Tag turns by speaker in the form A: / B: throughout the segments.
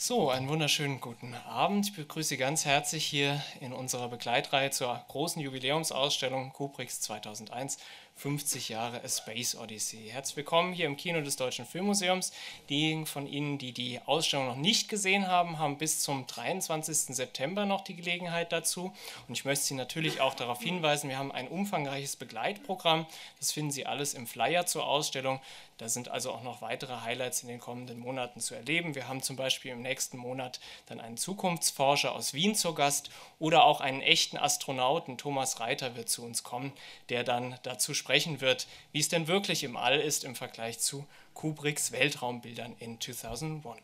A: So, einen wunderschönen guten Abend. Ich begrüße Sie ganz herzlich hier in unserer Begleitreihe zur großen Jubiläumsausstellung Kubricks 2001 50 Jahre A Space Odyssey. Herzlich willkommen hier im Kino des Deutschen Filmmuseums. Diejenigen von Ihnen, die die Ausstellung noch nicht gesehen haben, haben bis zum 23. September noch die Gelegenheit dazu. Und ich möchte Sie natürlich auch darauf hinweisen, wir haben ein umfangreiches Begleitprogramm. Das finden Sie alles im Flyer zur Ausstellung. Da sind also auch noch weitere Highlights in den kommenden Monaten zu erleben. Wir haben zum Beispiel im nächsten Monat dann einen Zukunftsforscher aus Wien zu Gast oder auch einen echten Astronauten. Thomas Reiter wird zu uns kommen, der dann dazu spricht sprechen wird, wie es denn wirklich im All ist im Vergleich zu Kubricks Weltraumbildern in 2001.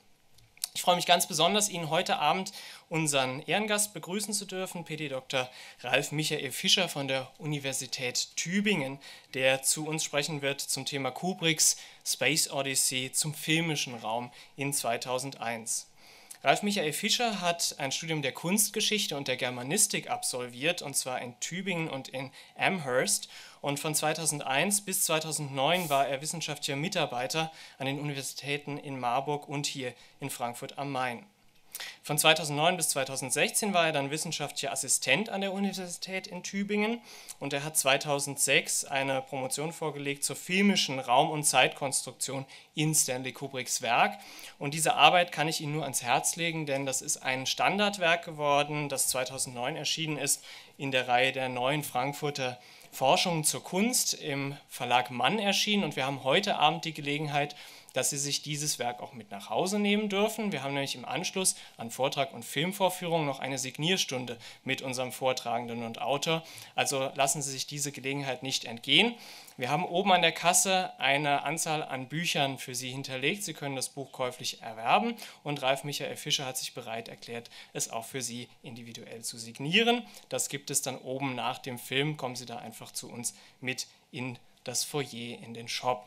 A: Ich freue mich ganz besonders, Ihnen heute Abend unseren Ehrengast begrüßen zu dürfen, PD Dr. Ralf Michael Fischer von der Universität Tübingen, der zu uns sprechen wird zum Thema Kubricks Space Odyssey zum filmischen Raum in 2001. Ralf Michael Fischer hat ein Studium der Kunstgeschichte und der Germanistik absolviert, und zwar in Tübingen und in Amherst. Und von 2001 bis 2009 war er wissenschaftlicher Mitarbeiter an den Universitäten in Marburg und hier in Frankfurt am Main. Von 2009 bis 2016 war er dann wissenschaftlicher Assistent an der Universität in Tübingen und er hat 2006 eine Promotion vorgelegt zur filmischen Raum- und Zeitkonstruktion in Stanley Kubricks Werk. Und diese Arbeit kann ich Ihnen nur ans Herz legen, denn das ist ein Standardwerk geworden, das 2009 erschienen ist in der Reihe der neuen Frankfurter Forschungen zur Kunst im Verlag Mann erschienen. Und wir haben heute Abend die Gelegenheit, dass Sie sich dieses Werk auch mit nach Hause nehmen dürfen. Wir haben nämlich im Anschluss an Vortrag und Filmvorführung noch eine Signierstunde mit unserem Vortragenden und Autor. Also lassen Sie sich diese Gelegenheit nicht entgehen. Wir haben oben an der Kasse eine Anzahl an Büchern für Sie hinterlegt. Sie können das Buch käuflich erwerben und Ralf Michael Fischer hat sich bereit erklärt, es auch für Sie individuell zu signieren. Das gibt es dann oben nach dem Film. Kommen Sie da einfach zu uns mit in das Foyer, in den Shop.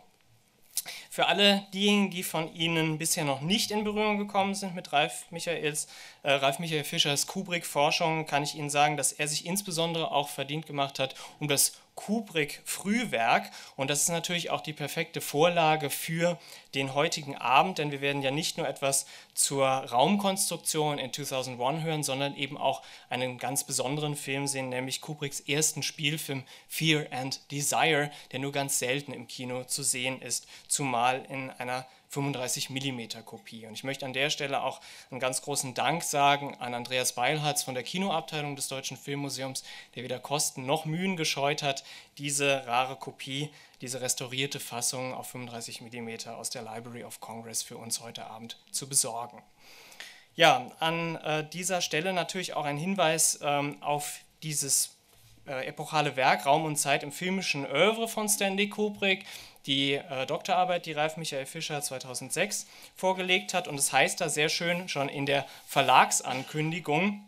A: Für alle diejenigen, die von Ihnen bisher noch nicht in Berührung gekommen sind mit Ralf, Michaels, äh, Ralf Michael Fischers Kubrick-Forschung, kann ich Ihnen sagen, dass er sich insbesondere auch verdient gemacht hat um das Kubrick-Frühwerk. Und das ist natürlich auch die perfekte Vorlage für den heutigen Abend, denn wir werden ja nicht nur etwas zur Raumkonstruktion in 2001 hören, sondern eben auch einen ganz besonderen Film sehen, nämlich Kubricks ersten Spielfilm Fear and Desire, der nur ganz selten im Kino zu sehen ist, zumal in einer 35 mm Kopie. Und ich möchte an der Stelle auch einen ganz großen Dank sagen an Andreas Beilharz von der Kinoabteilung des Deutschen Filmmuseums, der weder Kosten noch Mühen gescheut hat, diese rare Kopie, diese restaurierte Fassung auf 35 mm aus der Library of Congress für uns heute Abend zu besorgen. Ja, an äh, dieser Stelle natürlich auch ein Hinweis ähm, auf dieses äh, epochale Werk Raum und Zeit im filmischen Oeuvre von Stanley Kubrick die äh, Doktorarbeit, die Ralf Michael Fischer 2006 vorgelegt hat. Und es das heißt da sehr schön schon in der Verlagsankündigung,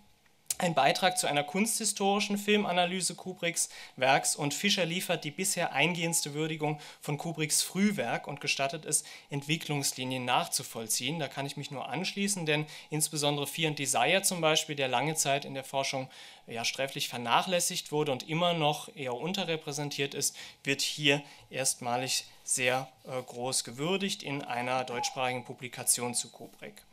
A: ein Beitrag zu einer kunsthistorischen Filmanalyse Kubricks Werks und Fischer liefert die bisher eingehendste Würdigung von Kubricks Frühwerk und gestattet es, Entwicklungslinien nachzuvollziehen. Da kann ich mich nur anschließen, denn insbesondere Fear and Desire zum Beispiel, der lange Zeit in der Forschung ja, sträflich vernachlässigt wurde und immer noch eher unterrepräsentiert ist, wird hier erstmalig sehr äh, groß gewürdigt in einer deutschsprachigen Publikation zu Kubrick.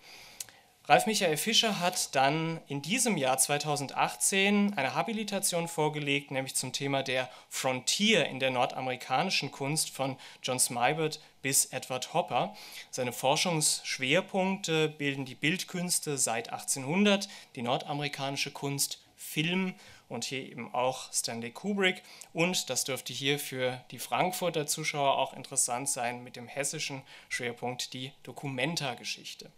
A: Ralf Michael Fischer hat dann in diesem Jahr 2018 eine Habilitation vorgelegt, nämlich zum Thema der Frontier in der nordamerikanischen Kunst von John Smibert bis Edward Hopper. Seine Forschungsschwerpunkte bilden die Bildkünste seit 1800, die nordamerikanische Kunst, Film und hier eben auch Stanley Kubrick. Und das dürfte hier für die Frankfurter Zuschauer auch interessant sein mit dem hessischen Schwerpunkt die Dokumentargeschichte.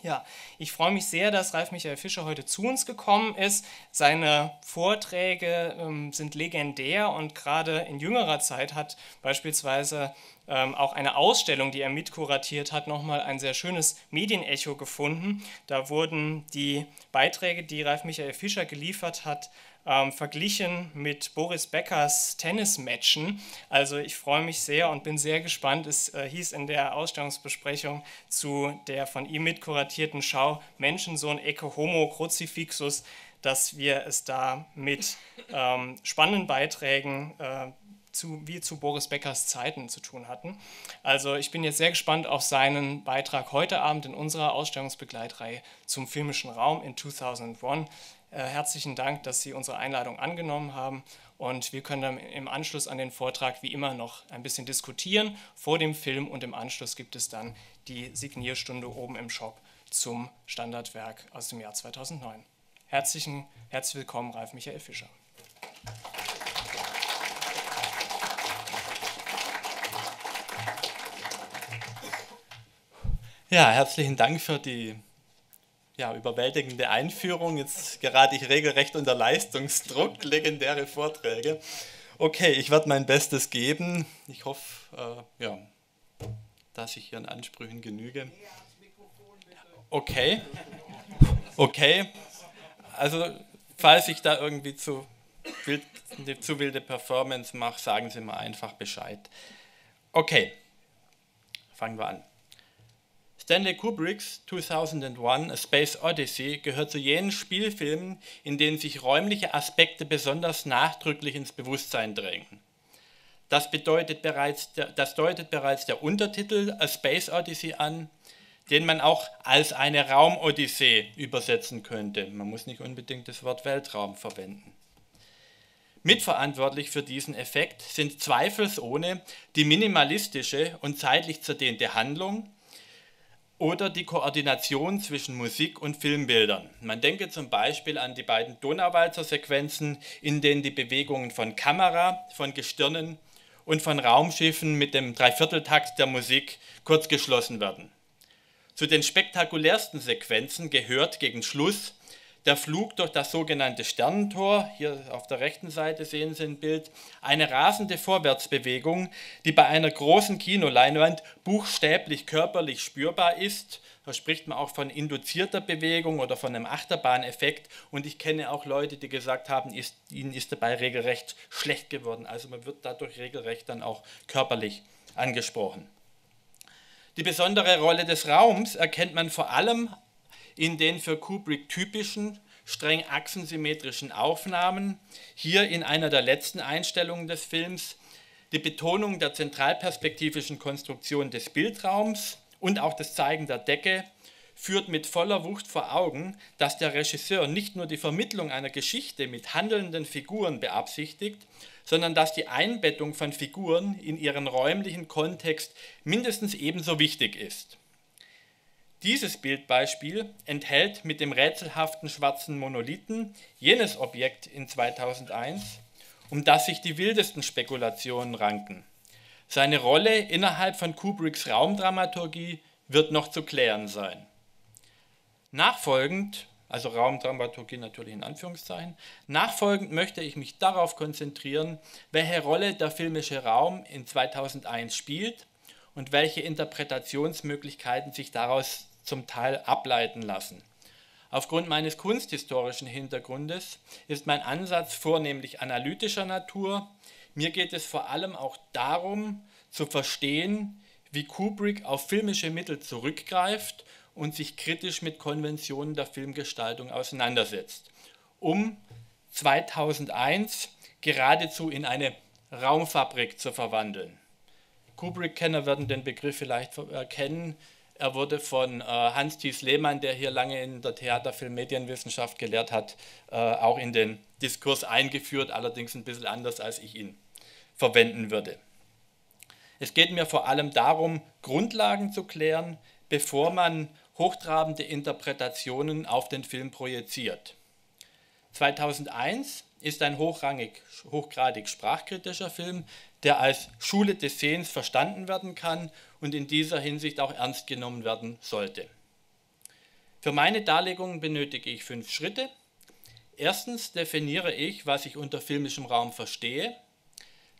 A: Ja, ich freue mich sehr, dass Ralf Michael Fischer heute zu uns gekommen ist. Seine Vorträge ähm, sind legendär und gerade in jüngerer Zeit hat beispielsweise ähm, auch eine Ausstellung, die er mitkuratiert hat, nochmal ein sehr schönes Medienecho gefunden. Da wurden die Beiträge, die Ralf Michael Fischer geliefert hat, ähm, verglichen mit Boris Beckers Tennismatchen. Also ich freue mich sehr und bin sehr gespannt. Es äh, hieß in der Ausstellungsbesprechung zu der von ihm mitkuratierten Schau Menschensohn Ecce Homo Crucifixus, dass wir es da mit ähm, spannenden Beiträgen äh, zu, wie zu Boris Beckers Zeiten zu tun hatten. Also ich bin jetzt sehr gespannt auf seinen Beitrag heute Abend in unserer Ausstellungsbegleitreihe zum filmischen Raum in 2001. Äh, herzlichen Dank, dass Sie unsere Einladung angenommen haben und wir können dann im Anschluss an den Vortrag wie immer noch ein bisschen diskutieren vor dem Film und im Anschluss gibt es dann die Signierstunde oben im Shop zum Standardwerk aus dem Jahr 2009. Herzlichen, herzlich willkommen, Ralf Michael Fischer.
B: Ja, herzlichen Dank für die ja, überwältigende Einführung. Jetzt gerate ich regelrecht unter Leistungsdruck, legendäre Vorträge. Okay, ich werde mein Bestes geben. Ich hoffe, äh, ja, dass ich Ihren Ansprüchen genüge. Okay, okay. Also, falls ich da irgendwie zu, wild, eine zu wilde Performance mache, sagen Sie mir einfach Bescheid. Okay, fangen wir an. Stanley Kubricks 2001 A Space Odyssey gehört zu jenen Spielfilmen, in denen sich räumliche Aspekte besonders nachdrücklich ins Bewusstsein drängen. Das, bedeutet bereits das deutet bereits der Untertitel A Space Odyssey an, den man auch als eine Raumodyssee übersetzen könnte. Man muss nicht unbedingt das Wort Weltraum verwenden. Mitverantwortlich für diesen Effekt sind zweifelsohne die minimalistische und zeitlich zerdehnte Handlung, oder die Koordination zwischen Musik und Filmbildern. Man denke zum Beispiel an die beiden Donauwalzer Sequenzen, in denen die Bewegungen von Kamera, von Gestirnen und von Raumschiffen mit dem Dreivierteltakt der Musik kurz geschlossen werden. Zu den spektakulärsten Sequenzen gehört gegen Schluss der Flug durch das sogenannte Sternentor, hier auf der rechten Seite sehen Sie ein Bild, eine rasende Vorwärtsbewegung, die bei einer großen Kinoleinwand buchstäblich körperlich spürbar ist. Da spricht man auch von induzierter Bewegung oder von einem Achterbahneffekt. Und ich kenne auch Leute, die gesagt haben, ist, ihnen ist dabei regelrecht schlecht geworden. Also man wird dadurch regelrecht dann auch körperlich angesprochen. Die besondere Rolle des Raums erkennt man vor allem in den für Kubrick typischen streng achsensymmetrischen Aufnahmen, hier in einer der letzten Einstellungen des Films, die Betonung der zentralperspektivischen Konstruktion des Bildraums und auch das Zeigen der Decke führt mit voller Wucht vor Augen, dass der Regisseur nicht nur die Vermittlung einer Geschichte mit handelnden Figuren beabsichtigt, sondern dass die Einbettung von Figuren in ihren räumlichen Kontext mindestens ebenso wichtig ist. Dieses Bildbeispiel enthält mit dem rätselhaften schwarzen Monolithen jenes Objekt in 2001, um das sich die wildesten Spekulationen ranken. Seine Rolle innerhalb von Kubricks Raumdramaturgie wird noch zu klären sein. Nachfolgend, also Raumdramaturgie natürlich in Anführungszeichen, nachfolgend möchte ich mich darauf konzentrieren, welche Rolle der filmische Raum in 2001 spielt und welche Interpretationsmöglichkeiten sich daraus zum Teil ableiten lassen. Aufgrund meines kunsthistorischen Hintergrundes ist mein Ansatz vornehmlich analytischer Natur. Mir geht es vor allem auch darum, zu verstehen, wie Kubrick auf filmische Mittel zurückgreift und sich kritisch mit Konventionen der Filmgestaltung auseinandersetzt, um 2001 geradezu in eine Raumfabrik zu verwandeln. Kubrick-Kenner werden den Begriff vielleicht erkennen. Er wurde von äh, Hans Thies Lehmann, der hier lange in der Theaterfilm-Medienwissenschaft gelehrt hat, äh, auch in den Diskurs eingeführt, allerdings ein bisschen anders, als ich ihn verwenden würde. Es geht mir vor allem darum, Grundlagen zu klären, bevor man hochtrabende Interpretationen auf den Film projiziert. 2001 ist ein hochrangig, hochgradig sprachkritischer Film, der als Schule des Sehens verstanden werden kann und in dieser Hinsicht auch ernst genommen werden sollte. Für meine Darlegung benötige ich fünf Schritte. Erstens definiere ich, was ich unter filmischem Raum verstehe.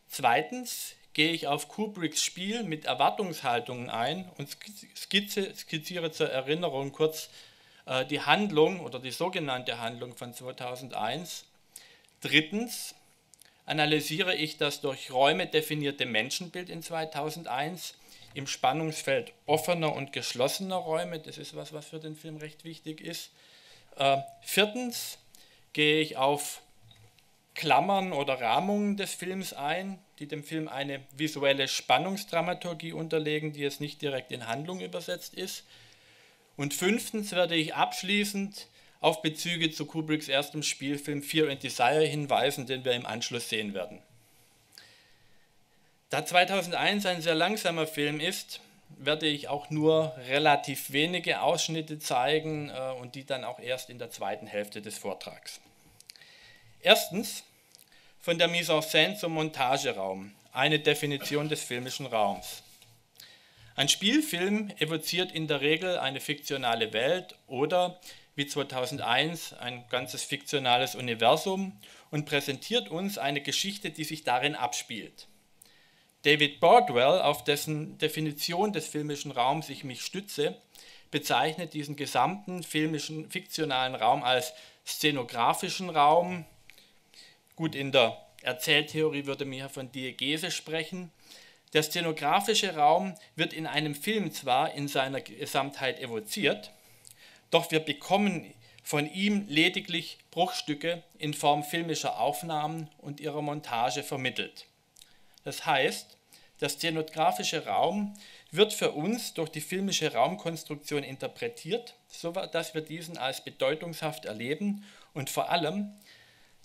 B: Zweitens gehe ich auf Kubricks Spiel mit Erwartungshaltungen ein und skizze, skizziere zur Erinnerung kurz äh, die Handlung oder die sogenannte Handlung von 2001. Drittens analysiere ich das durch Räume definierte Menschenbild in 2001 im Spannungsfeld offener und geschlossener Räume. Das ist was, was für den Film recht wichtig ist. Äh, viertens gehe ich auf Klammern oder Rahmungen des Films ein, die dem Film eine visuelle Spannungsdramaturgie unterlegen, die jetzt nicht direkt in Handlung übersetzt ist. Und fünftens werde ich abschließend auf Bezüge zu Kubricks erstem Spielfilm Fear and Desire hinweisen, den wir im Anschluss sehen werden. Da 2001 ein sehr langsamer Film ist, werde ich auch nur relativ wenige Ausschnitte zeigen äh, und die dann auch erst in der zweiten Hälfte des Vortrags. Erstens von der Mise en scène zum Montageraum, eine Definition des filmischen Raums. Ein Spielfilm evoziert in der Regel eine fiktionale Welt oder, wie 2001, ein ganzes fiktionales Universum und präsentiert uns eine Geschichte, die sich darin abspielt. David Bordwell, auf dessen Definition des filmischen Raums ich mich stütze, bezeichnet diesen gesamten filmischen fiktionalen Raum als szenografischen Raum. Gut, in der Erzähltheorie würde man hier von Diegese sprechen. Der szenografische Raum wird in einem Film zwar in seiner Gesamtheit evoziert, doch wir bekommen von ihm lediglich Bruchstücke in Form filmischer Aufnahmen und ihrer Montage vermittelt. Das heißt, der szenografische Raum wird für uns durch die filmische Raumkonstruktion interpretiert, so dass wir diesen als bedeutungshaft erleben und vor allem,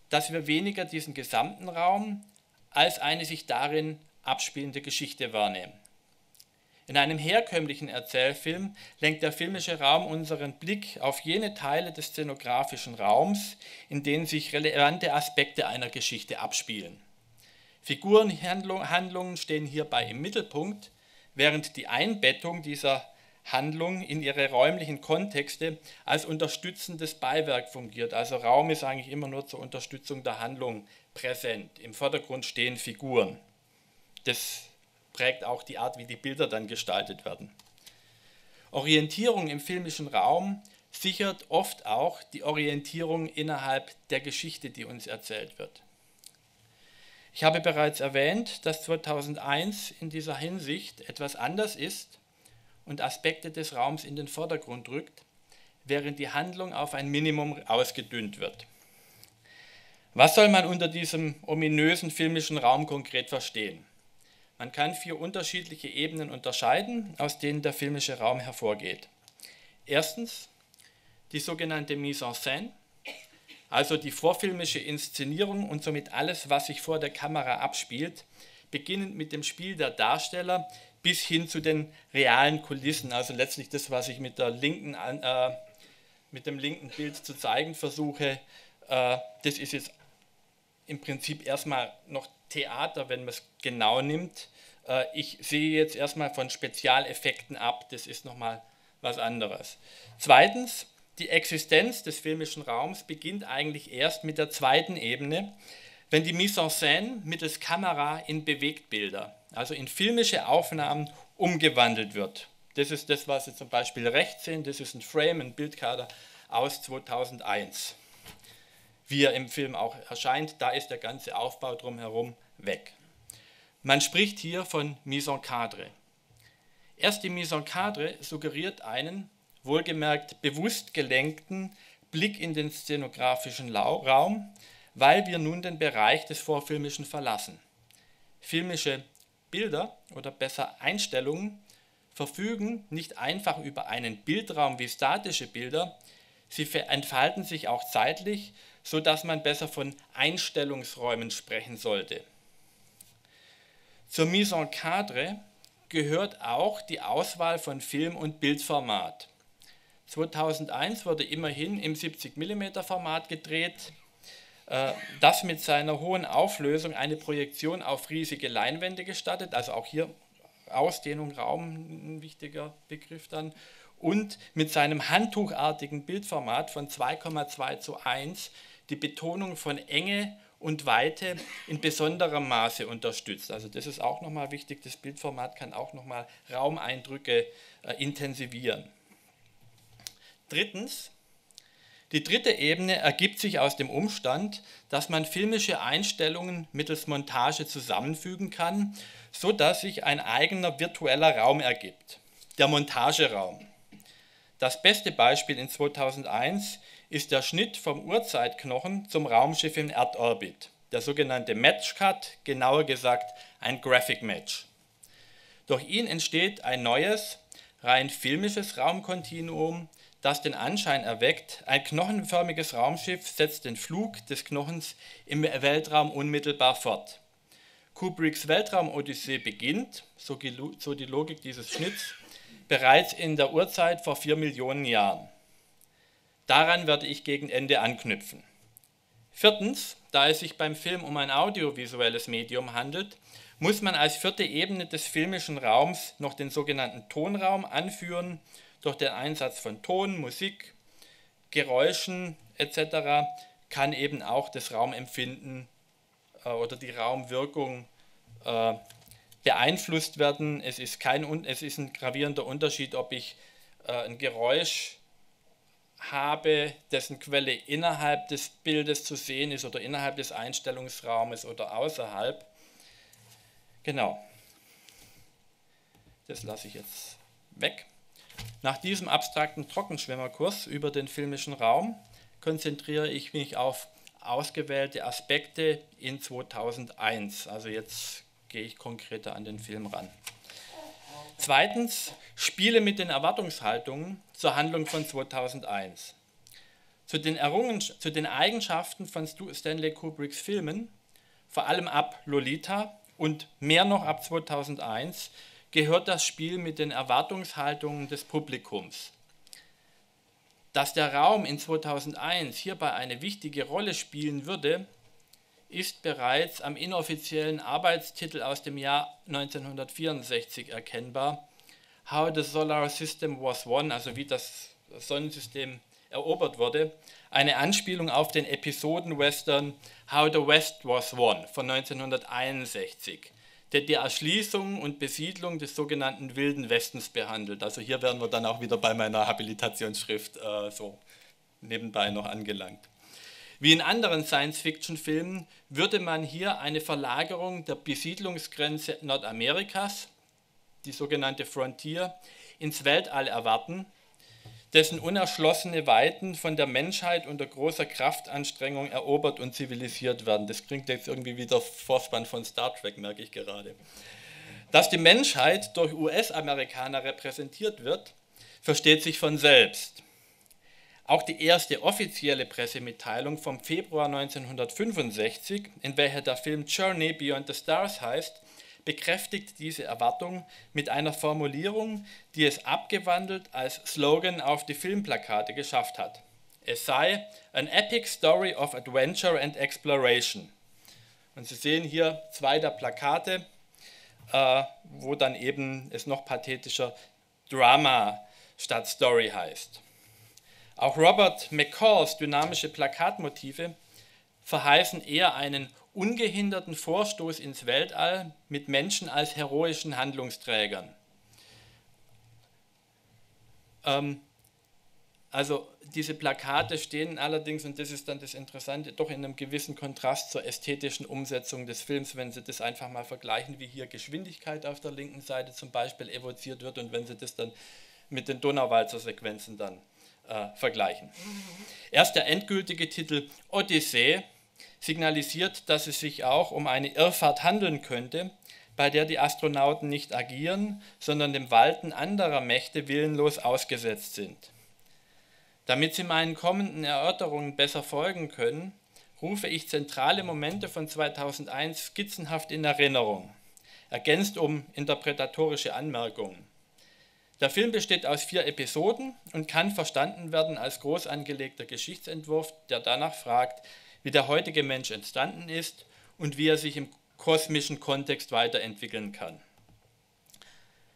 B: dass wir weniger diesen gesamten Raum als eine sich darin abspielende Geschichte wahrnehmen. In einem herkömmlichen Erzählfilm lenkt der filmische Raum unseren Blick auf jene Teile des szenografischen Raums, in denen sich relevante Aspekte einer Geschichte abspielen. Figurenhandlungen stehen hierbei im Mittelpunkt, während die Einbettung dieser Handlung in ihre räumlichen Kontexte als unterstützendes Beiwerk fungiert. Also Raum ist eigentlich immer nur zur Unterstützung der Handlung präsent. Im Vordergrund stehen Figuren. Das prägt auch die Art, wie die Bilder dann gestaltet werden. Orientierung im filmischen Raum sichert oft auch die Orientierung innerhalb der Geschichte, die uns erzählt wird. Ich habe bereits erwähnt, dass 2001 in dieser Hinsicht etwas anders ist und Aspekte des Raums in den Vordergrund rückt, während die Handlung auf ein Minimum ausgedünnt wird. Was soll man unter diesem ominösen filmischen Raum konkret verstehen? Man kann vier unterschiedliche Ebenen unterscheiden, aus denen der filmische Raum hervorgeht. Erstens die sogenannte Mise en scène, also die vorfilmische Inszenierung und somit alles, was sich vor der Kamera abspielt, beginnend mit dem Spiel der Darsteller bis hin zu den realen Kulissen, also letztlich das, was ich mit, der linken, äh, mit dem linken Bild zu zeigen versuche, äh, das ist jetzt im Prinzip erstmal noch Theater, wenn man es genau nimmt. Äh, ich sehe jetzt erstmal von Spezialeffekten ab, das ist nochmal was anderes. Zweitens, die Existenz des filmischen Raums beginnt eigentlich erst mit der zweiten Ebene, wenn die Mise en scène mittels Kamera in Bewegtbilder, also in filmische Aufnahmen, umgewandelt wird. Das ist das, was Sie zum Beispiel rechts sehen. Das ist ein Frame, ein Bildkader aus 2001. Wie er im Film auch erscheint, da ist der ganze Aufbau drumherum weg. Man spricht hier von Mise en cadre. Erst die Mise en cadre suggeriert einen wohlgemerkt bewusst gelenkten Blick in den szenografischen Raum, weil wir nun den Bereich des Vorfilmischen verlassen. Filmische Bilder oder besser Einstellungen verfügen nicht einfach über einen Bildraum wie statische Bilder, sie entfalten sich auch zeitlich, so dass man besser von Einstellungsräumen sprechen sollte. Zur Mise en cadre gehört auch die Auswahl von Film- und Bildformat. 2001 wurde immerhin im 70 mm Format gedreht, äh, das mit seiner hohen Auflösung eine Projektion auf riesige Leinwände gestattet, also auch hier Ausdehnung, Raum, ein wichtiger Begriff dann, und mit seinem handtuchartigen Bildformat von 2,2 zu 1 die Betonung von Enge und Weite in besonderem Maße unterstützt. Also das ist auch nochmal wichtig, das Bildformat kann auch nochmal Raumeindrücke äh, intensivieren. Drittens, die dritte Ebene ergibt sich aus dem Umstand, dass man filmische Einstellungen mittels Montage zusammenfügen kann, sodass sich ein eigener virtueller Raum ergibt, der Montageraum. Das beste Beispiel in 2001 ist der Schnitt vom Urzeitknochen zum Raumschiff im Erdorbit. der sogenannte Match Cut, genauer gesagt ein Graphic Match. Durch ihn entsteht ein neues, rein filmisches Raumkontinuum, das den Anschein erweckt, ein knochenförmiges Raumschiff setzt den Flug des Knochens im Weltraum unmittelbar fort. Kubricks Weltraumodyssee beginnt, so die Logik dieses Schnitts, bereits in der Urzeit vor vier Millionen Jahren. Daran werde ich gegen Ende anknüpfen. Viertens, da es sich beim Film um ein audiovisuelles Medium handelt, muss man als vierte Ebene des filmischen Raums noch den sogenannten Tonraum anführen, durch den Einsatz von Ton, Musik, Geräuschen etc. kann eben auch das Raumempfinden äh, oder die Raumwirkung äh, beeinflusst werden. Es ist, kein, es ist ein gravierender Unterschied, ob ich äh, ein Geräusch habe, dessen Quelle innerhalb des Bildes zu sehen ist oder innerhalb des Einstellungsraumes oder außerhalb. Genau. Das lasse ich jetzt weg. Nach diesem abstrakten Trockenschwimmerkurs über den filmischen Raum konzentriere ich mich auf ausgewählte Aspekte in 2001. Also jetzt gehe ich konkreter an den Film ran. Zweitens, Spiele mit den Erwartungshaltungen zur Handlung von 2001. Zu den, Errungen, zu den Eigenschaften von Stanley Kubricks Filmen, vor allem ab Lolita und mehr noch ab 2001, gehört das Spiel mit den Erwartungshaltungen des Publikums. Dass der Raum in 2001 hierbei eine wichtige Rolle spielen würde, ist bereits am inoffiziellen Arbeitstitel aus dem Jahr 1964 erkennbar, How the Solar System Was Won, also wie das Sonnensystem erobert wurde, eine Anspielung auf den Episodenwestern How the West Was Won von 1961, der die Erschließung und Besiedlung des sogenannten Wilden Westens behandelt. Also hier wären wir dann auch wieder bei meiner Habilitationsschrift äh, so nebenbei noch angelangt. Wie in anderen Science-Fiction-Filmen würde man hier eine Verlagerung der Besiedlungsgrenze Nordamerikas, die sogenannte Frontier, ins Weltall erwarten, dessen unerschlossene Weiten von der Menschheit unter großer Kraftanstrengung erobert und zivilisiert werden. Das klingt jetzt irgendwie wie der Vorspann von Star Trek, merke ich gerade. Dass die Menschheit durch US-Amerikaner repräsentiert wird, versteht sich von selbst. Auch die erste offizielle Pressemitteilung vom Februar 1965, in welcher der Film Journey Beyond the Stars heißt, bekräftigt diese Erwartung mit einer Formulierung, die es abgewandelt als Slogan auf die Filmplakate geschafft hat. Es sei an epic story of adventure and exploration. Und Sie sehen hier zwei der Plakate, äh, wo dann eben es noch pathetischer Drama statt Story heißt. Auch Robert McCalls dynamische Plakatmotive verheißen eher einen ungehinderten Vorstoß ins Weltall mit Menschen als heroischen Handlungsträgern. Ähm, also diese Plakate stehen allerdings, und das ist dann das Interessante, doch in einem gewissen Kontrast zur ästhetischen Umsetzung des Films, wenn Sie das einfach mal vergleichen, wie hier Geschwindigkeit auf der linken Seite zum Beispiel evoziert wird und wenn Sie das dann mit den Donauwalzer-Sequenzen dann äh, vergleichen. Erst der endgültige Titel Odyssee signalisiert, dass es sich auch um eine Irrfahrt handeln könnte, bei der die Astronauten nicht agieren, sondern dem Walten anderer Mächte willenlos ausgesetzt sind. Damit Sie meinen kommenden Erörterungen besser folgen können, rufe ich zentrale Momente von 2001 skizzenhaft in Erinnerung, ergänzt um interpretatorische Anmerkungen. Der Film besteht aus vier Episoden und kann verstanden werden als groß angelegter Geschichtsentwurf, der danach fragt, wie der heutige Mensch entstanden ist und wie er sich im kosmischen Kontext weiterentwickeln kann.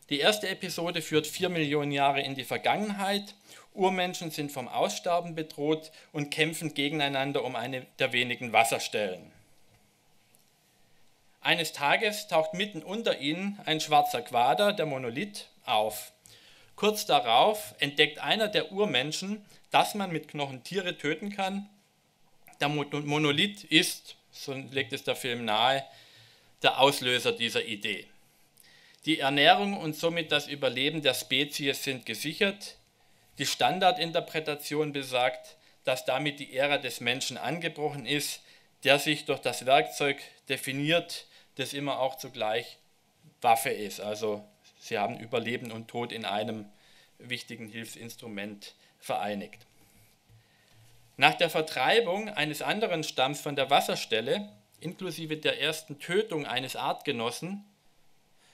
B: Die erste Episode führt vier Millionen Jahre in die Vergangenheit. Urmenschen sind vom Aussterben bedroht und kämpfen gegeneinander um eine der wenigen Wasserstellen. Eines Tages taucht mitten unter ihnen ein schwarzer Quader, der Monolith, auf. Kurz darauf entdeckt einer der Urmenschen, dass man mit Knochen Tiere töten kann der Monolith ist, so legt es der Film nahe, der Auslöser dieser Idee. Die Ernährung und somit das Überleben der Spezies sind gesichert. Die Standardinterpretation besagt, dass damit die Ära des Menschen angebrochen ist, der sich durch das Werkzeug definiert, das immer auch zugleich Waffe ist. Also sie haben Überleben und Tod in einem wichtigen Hilfsinstrument vereinigt. Nach der Vertreibung eines anderen Stamms von der Wasserstelle, inklusive der ersten Tötung eines Artgenossen,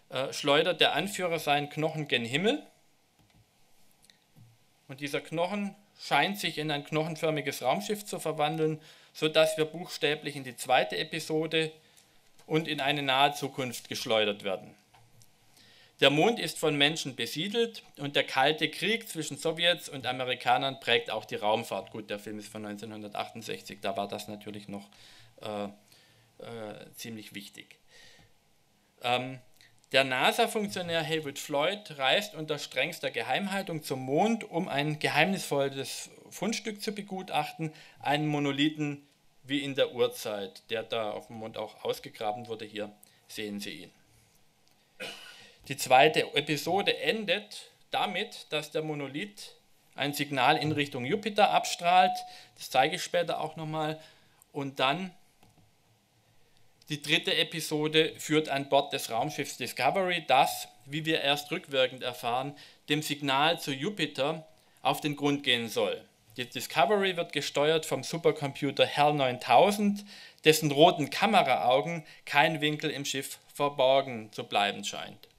B: äh, schleudert der Anführer seinen Knochen gen Himmel. Und dieser Knochen scheint sich in ein knochenförmiges Raumschiff zu verwandeln, sodass wir buchstäblich in die zweite Episode und in eine nahe Zukunft geschleudert werden. Der Mond ist von Menschen besiedelt und der Kalte Krieg zwischen Sowjets und Amerikanern prägt auch die Raumfahrt. Gut, der Film ist von 1968, da war das natürlich noch äh, äh, ziemlich wichtig. Ähm, der NASA-Funktionär Haywood Floyd reist unter strengster Geheimhaltung zum Mond, um ein geheimnisvolles Fundstück zu begutachten, einen Monolithen wie in der Urzeit, der da auf dem Mond auch ausgegraben wurde. Hier sehen Sie ihn. Die zweite Episode endet damit, dass der Monolith ein Signal in Richtung Jupiter abstrahlt. Das zeige ich später auch nochmal. Und dann die dritte Episode führt an Bord des Raumschiffs Discovery, das, wie wir erst rückwirkend erfahren, dem Signal zu Jupiter auf den Grund gehen soll. Die Discovery wird gesteuert vom Supercomputer HAL 9000, dessen roten Kameraaugen kein Winkel im Schiff verborgen zu bleiben scheint.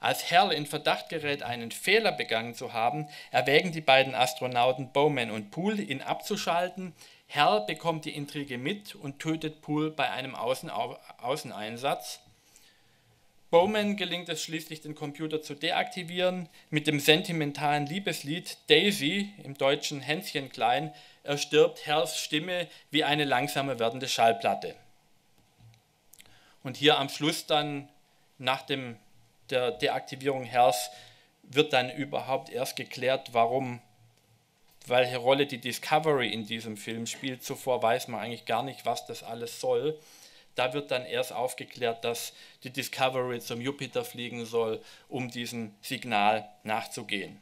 B: Als Hal in Verdacht gerät, einen Fehler begangen zu haben, erwägen die beiden Astronauten Bowman und Poole, ihn abzuschalten. Hal bekommt die Intrige mit und tötet Poole bei einem Außen Außeneinsatz. Bowman gelingt es schließlich, den Computer zu deaktivieren. Mit dem sentimentalen Liebeslied Daisy, im deutschen Hänschen klein, erstirbt Hals Stimme wie eine langsame werdende Schallplatte. Und hier am Schluss dann nach dem der Deaktivierung Hers wird dann überhaupt erst geklärt, warum, welche Rolle die Discovery in diesem Film spielt. Zuvor weiß man eigentlich gar nicht, was das alles soll. Da wird dann erst aufgeklärt, dass die Discovery zum Jupiter fliegen soll, um diesem Signal nachzugehen.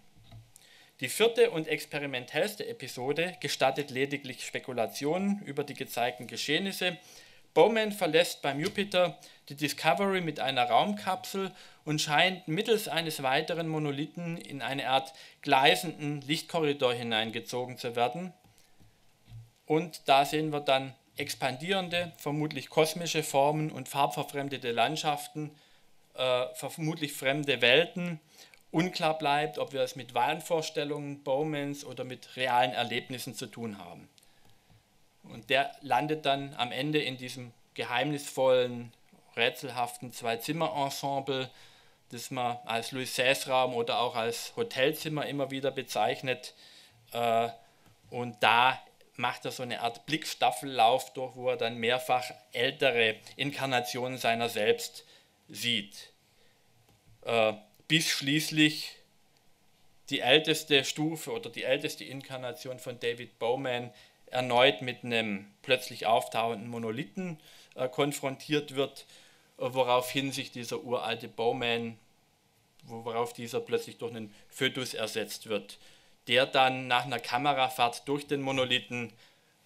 B: Die vierte und experimentellste Episode gestattet lediglich Spekulationen über die gezeigten Geschehnisse. Bowman verlässt beim Jupiter die Discovery mit einer Raumkapsel und scheint mittels eines weiteren Monolithen in eine Art gleisenden Lichtkorridor hineingezogen zu werden. Und da sehen wir dann expandierende, vermutlich kosmische Formen und farbverfremdete Landschaften, äh, vermutlich fremde Welten. Unklar bleibt, ob wir es mit Wahnvorstellungen Bowmans oder mit realen Erlebnissen zu tun haben. Und der landet dann am Ende in diesem geheimnisvollen, rätselhaften Zwei-Zimmer-Ensemble, das man als Louis Raum oder auch als Hotelzimmer immer wieder bezeichnet. Äh, und da macht er so eine Art Blickstaffellauf durch, wo er dann mehrfach ältere Inkarnationen seiner selbst sieht. Äh, bis schließlich die älteste Stufe oder die älteste Inkarnation von David Bowman erneut mit einem plötzlich auftauchenden Monolithen äh, konfrontiert wird, woraufhin sich dieser uralte Bowman, worauf dieser plötzlich durch einen Fötus ersetzt wird, der dann nach einer Kamerafahrt durch den Monolithen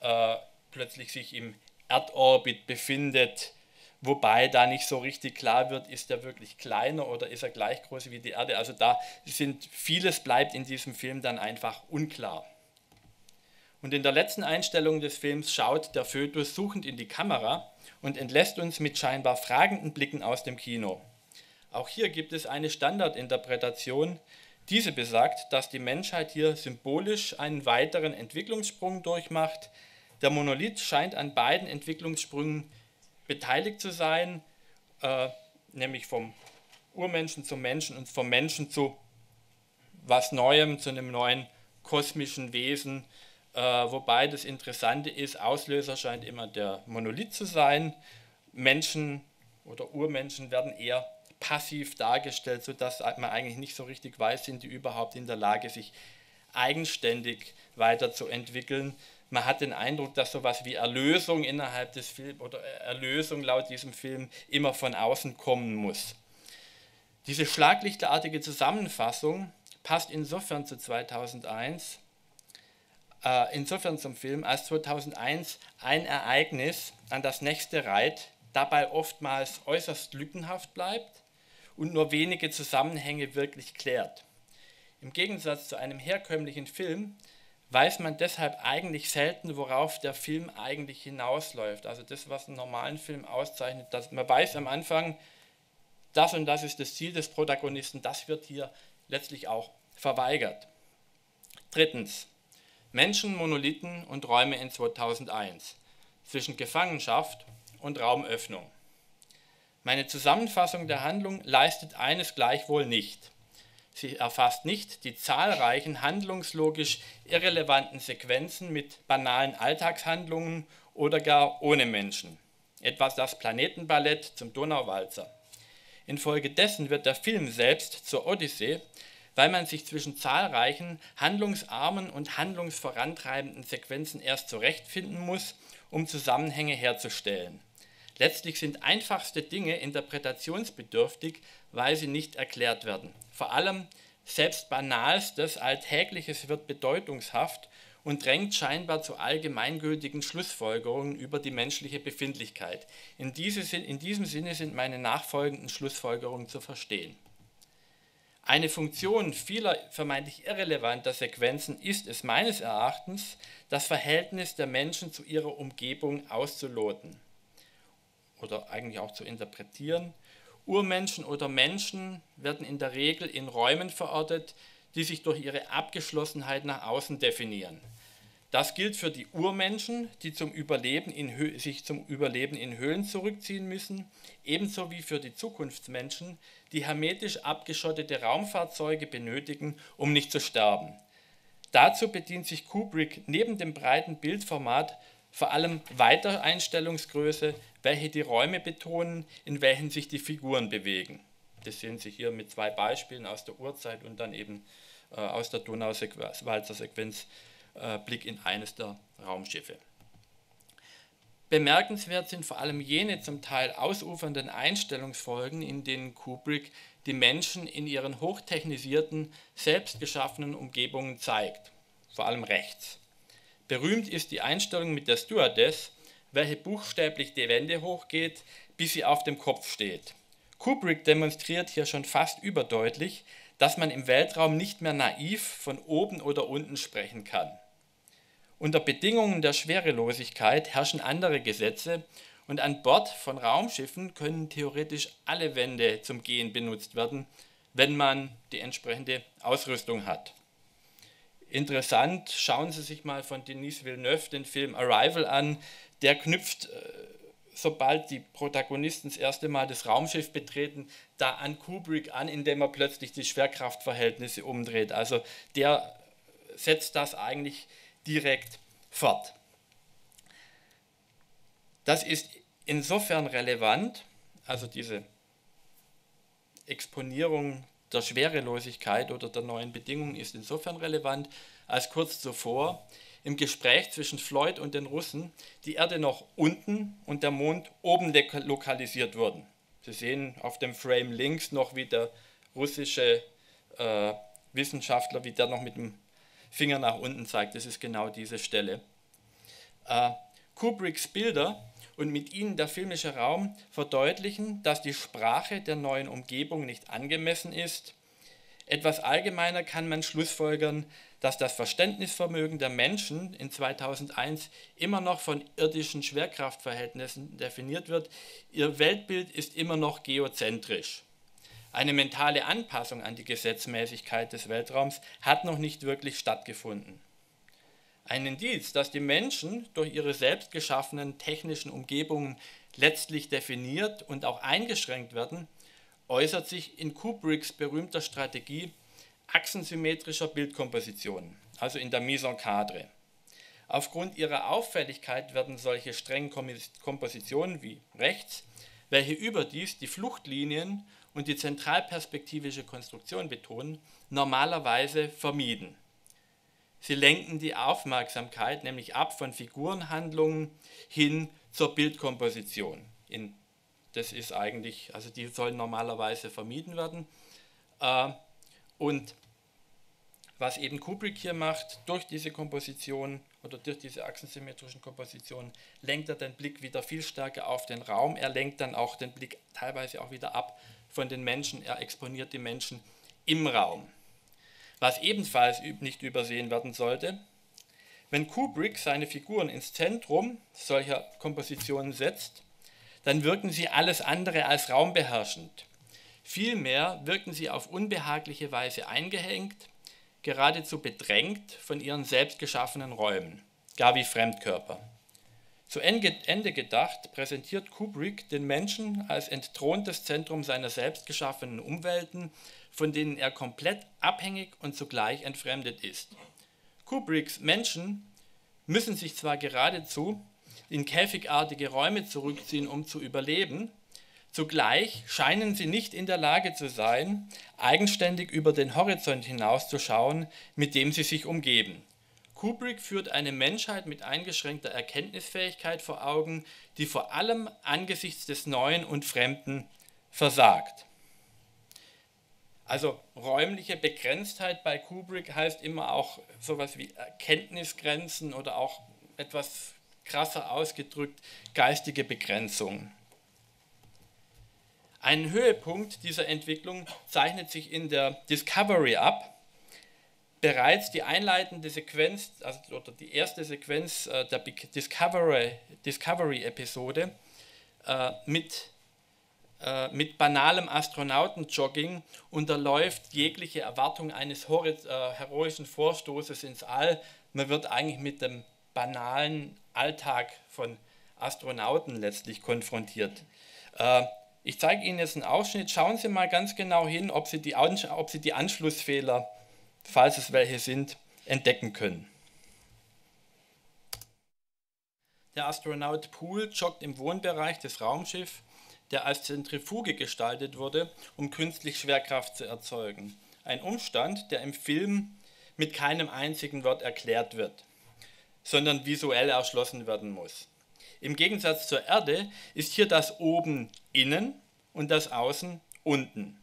B: äh, plötzlich sich im Erdorbit befindet, wobei da nicht so richtig klar wird, ist er wirklich kleiner oder ist er gleich groß wie die Erde. Also da sind vieles bleibt in diesem Film dann einfach unklar. Und in der letzten Einstellung des Films schaut der Fötus suchend in die Kamera und entlässt uns mit scheinbar fragenden Blicken aus dem Kino. Auch hier gibt es eine Standardinterpretation. Diese besagt, dass die Menschheit hier symbolisch einen weiteren Entwicklungssprung durchmacht. Der Monolith scheint an beiden Entwicklungssprüngen beteiligt zu sein, äh, nämlich vom Urmenschen zum Menschen und vom Menschen zu was Neuem, zu einem neuen kosmischen Wesen, äh, wobei das Interessante ist, Auslöser scheint immer der Monolith zu sein. Menschen oder Urmenschen werden eher passiv dargestellt, sodass man eigentlich nicht so richtig weiß, sind die überhaupt in der Lage, sich eigenständig weiterzuentwickeln. Man hat den Eindruck, dass sowas wie Erlösung innerhalb des Films oder Erlösung laut diesem Film immer von außen kommen muss. Diese schlaglichterartige Zusammenfassung passt insofern zu 2001, Äh, insofern zum Film, als 2001 ein Ereignis an das nächste reiht, dabei oftmals äußerst lückenhaft bleibt und nur wenige Zusammenhänge wirklich klärt. Im Gegensatz zu einem herkömmlichen Film weiß man deshalb eigentlich selten, worauf der Film eigentlich hinausläuft. Also das, was einen normalen Film auszeichnet, dass man weiß am Anfang, das und das ist das Ziel des Protagonisten, das wird hier letztlich auch verweigert. Drittens, Menschen, Monolithen und Räume in 2001 zwischen Gefangenschaft und Raumöffnung. Meine Zusammenfassung der Handlung leistet eines gleichwohl nicht. Sie erfasst nicht die zahlreichen handlungslogisch irrelevanten Sequenzen mit banalen Alltagshandlungen oder gar ohne Menschen. Etwas das Planetenballett zum Donauwalzer. Infolgedessen wird der Film selbst zur Odyssee, weil man sich zwischen zahlreichen handlungsarmen und handlungsvorantreibenden Sequenzen erst zurechtfinden muss, um Zusammenhänge herzustellen. Letztlich sind einfachste Dinge interpretationsbedürftig, weil sie nicht erklärt werden. Vor allem selbst Banalstes, Alltägliches wird bedeutungshaft und drängt scheinbar zu allgemeingültigen Schlussfolgerungen über die menschliche Befindlichkeit. In, diese, in diesem Sinne sind meine nachfolgenden Schlussfolgerungen zu verstehen. Eine Funktion vieler vermeintlich irrelevanter Sequenzen ist es meines Erachtens, das Verhältnis der Menschen zu ihrer Umgebung auszuloten oder eigentlich auch zu interpretieren. Urmenschen oder Menschen werden in der Regel in Räumen verortet, die sich durch ihre Abgeschlossenheit nach außen definieren. Das gilt für die Urmenschen, die zum Überleben in, sich zum Überleben in Höhlen zurückziehen müssen, ebenso wie für die Zukunftsmenschen, die hermetisch abgeschottete Raumfahrzeuge benötigen, um nicht zu sterben. Dazu bedient sich Kubrick neben dem breiten Bildformat vor allem weiter Einstellungsgröße, welche die Räume betonen, in welchen sich die Figuren bewegen. Das sehen Sie hier mit zwei Beispielen aus der Urzeit und dann eben äh, aus der Donau-Walzer-Sequenz äh, Blick in eines der Raumschiffe. Bemerkenswert sind vor allem jene zum Teil ausufernden Einstellungsfolgen, in denen Kubrick die Menschen in ihren hochtechnisierten, selbstgeschaffenen Umgebungen zeigt, vor allem rechts. Berühmt ist die Einstellung mit der Stewardess, welche buchstäblich die Wände hochgeht, bis sie auf dem Kopf steht. Kubrick demonstriert hier schon fast überdeutlich, dass man im Weltraum nicht mehr naiv von oben oder unten sprechen kann. Unter Bedingungen der Schwerelosigkeit herrschen andere Gesetze und an Bord von Raumschiffen können theoretisch alle Wände zum Gehen benutzt werden, wenn man die entsprechende Ausrüstung hat. Interessant, schauen Sie sich mal von Denis Villeneuve den Film Arrival an. Der knüpft äh, sobald die Protagonisten das erste Mal das Raumschiff betreten, da an Kubrick an, indem er plötzlich die Schwerkraftverhältnisse umdreht. Also der setzt das eigentlich direkt fort. Das ist insofern relevant, also diese Exponierung der Schwerelosigkeit oder der neuen Bedingungen ist insofern relevant, als kurz zuvor im Gespräch zwischen Floyd und den Russen die Erde noch unten und der Mond oben lokalisiert wurden. Sie sehen auf dem Frame links noch, wie der russische äh, Wissenschaftler, wie der noch mit dem Finger nach unten zeigt. Das ist genau diese Stelle. Äh, Kubricks Bilder und mit ihnen der filmische Raum verdeutlichen, dass die Sprache der neuen Umgebung nicht angemessen ist. Etwas allgemeiner kann man schlussfolgern, dass das Verständnisvermögen der Menschen in 2001 immer noch von irdischen Schwerkraftverhältnissen definiert wird. Ihr Weltbild ist immer noch geozentrisch. Eine mentale Anpassung an die Gesetzmäßigkeit des Weltraums hat noch nicht wirklich stattgefunden. Ein Indiz, dass die Menschen durch ihre selbst geschaffenen technischen Umgebungen letztlich definiert und auch eingeschränkt werden, äußert sich in Kubricks berühmter Strategie achsensymmetrischer Bildkompositionen, also in der Mise en cadre. Aufgrund ihrer Auffälligkeit werden solche strengen Kompositionen wie rechts, welche überdies die Fluchtlinien und die zentralperspektivische Konstruktion betonen, normalerweise vermieden. Sie lenken die Aufmerksamkeit nämlich ab von Figurenhandlungen hin zur Bildkomposition. In, das ist eigentlich, also die sollen normalerweise vermieden werden. Äh, und was eben Kubrick hier macht, durch diese Komposition oder durch diese achsensymmetrischen Kompositionen, lenkt er den Blick wieder viel stärker auf den Raum. Er lenkt dann auch den Blick teilweise auch wieder ab von den Menschen. Er exponiert die Menschen im Raum. Was ebenfalls nicht übersehen werden sollte, wenn Kubrick seine Figuren ins Zentrum solcher Kompositionen setzt, dann wirken sie alles andere als raumbeherrschend. Vielmehr wirken sie auf unbehagliche Weise eingehängt, geradezu bedrängt von ihren selbst geschaffenen Räumen, gar wie Fremdkörper. Zu Ende gedacht präsentiert Kubrick den Menschen als entthrontes Zentrum seiner selbst geschaffenen Umwelten, von denen er komplett abhängig und zugleich entfremdet ist. Kubricks Menschen müssen sich zwar geradezu in käfigartige Räume zurückziehen, um zu überleben, zugleich scheinen sie nicht in der Lage zu sein, eigenständig über den Horizont hinauszuschauen, mit dem sie sich umgeben. Kubrick führt eine Menschheit mit eingeschränkter Erkenntnisfähigkeit vor Augen, die vor allem angesichts des Neuen und Fremden versagt. Also räumliche Begrenztheit bei Kubrick heißt immer auch sowas wie Erkenntnisgrenzen oder auch etwas krasser ausgedrückt geistige Begrenzung. Ein Höhepunkt dieser Entwicklung zeichnet sich in der Discovery ab, bereits die einleitende Sequenz, also oder die erste Sequenz äh, der Discovery, Discovery-Episode äh, mit, äh, mit banalem Astronautenjogging unterläuft jegliche Erwartung eines äh, heroischen Vorstoßes ins All. Man wird eigentlich mit dem banalen Alltag von Astronauten letztlich konfrontiert. Äh, ich zeige Ihnen jetzt einen Ausschnitt. Schauen Sie mal ganz genau hin, ob Sie die, ob Sie die Anschlussfehler falls es welche sind, entdecken können. Der Astronaut Poole joggt im Wohnbereich des Raumschiffs, der als Zentrifuge gestaltet wurde, um künstlich Schwerkraft zu erzeugen. Ein Umstand, der im Film mit keinem einzigen Wort erklärt wird, sondern visuell erschlossen werden muss. Im Gegensatz zur Erde ist hier das Oben innen und das Außen unten.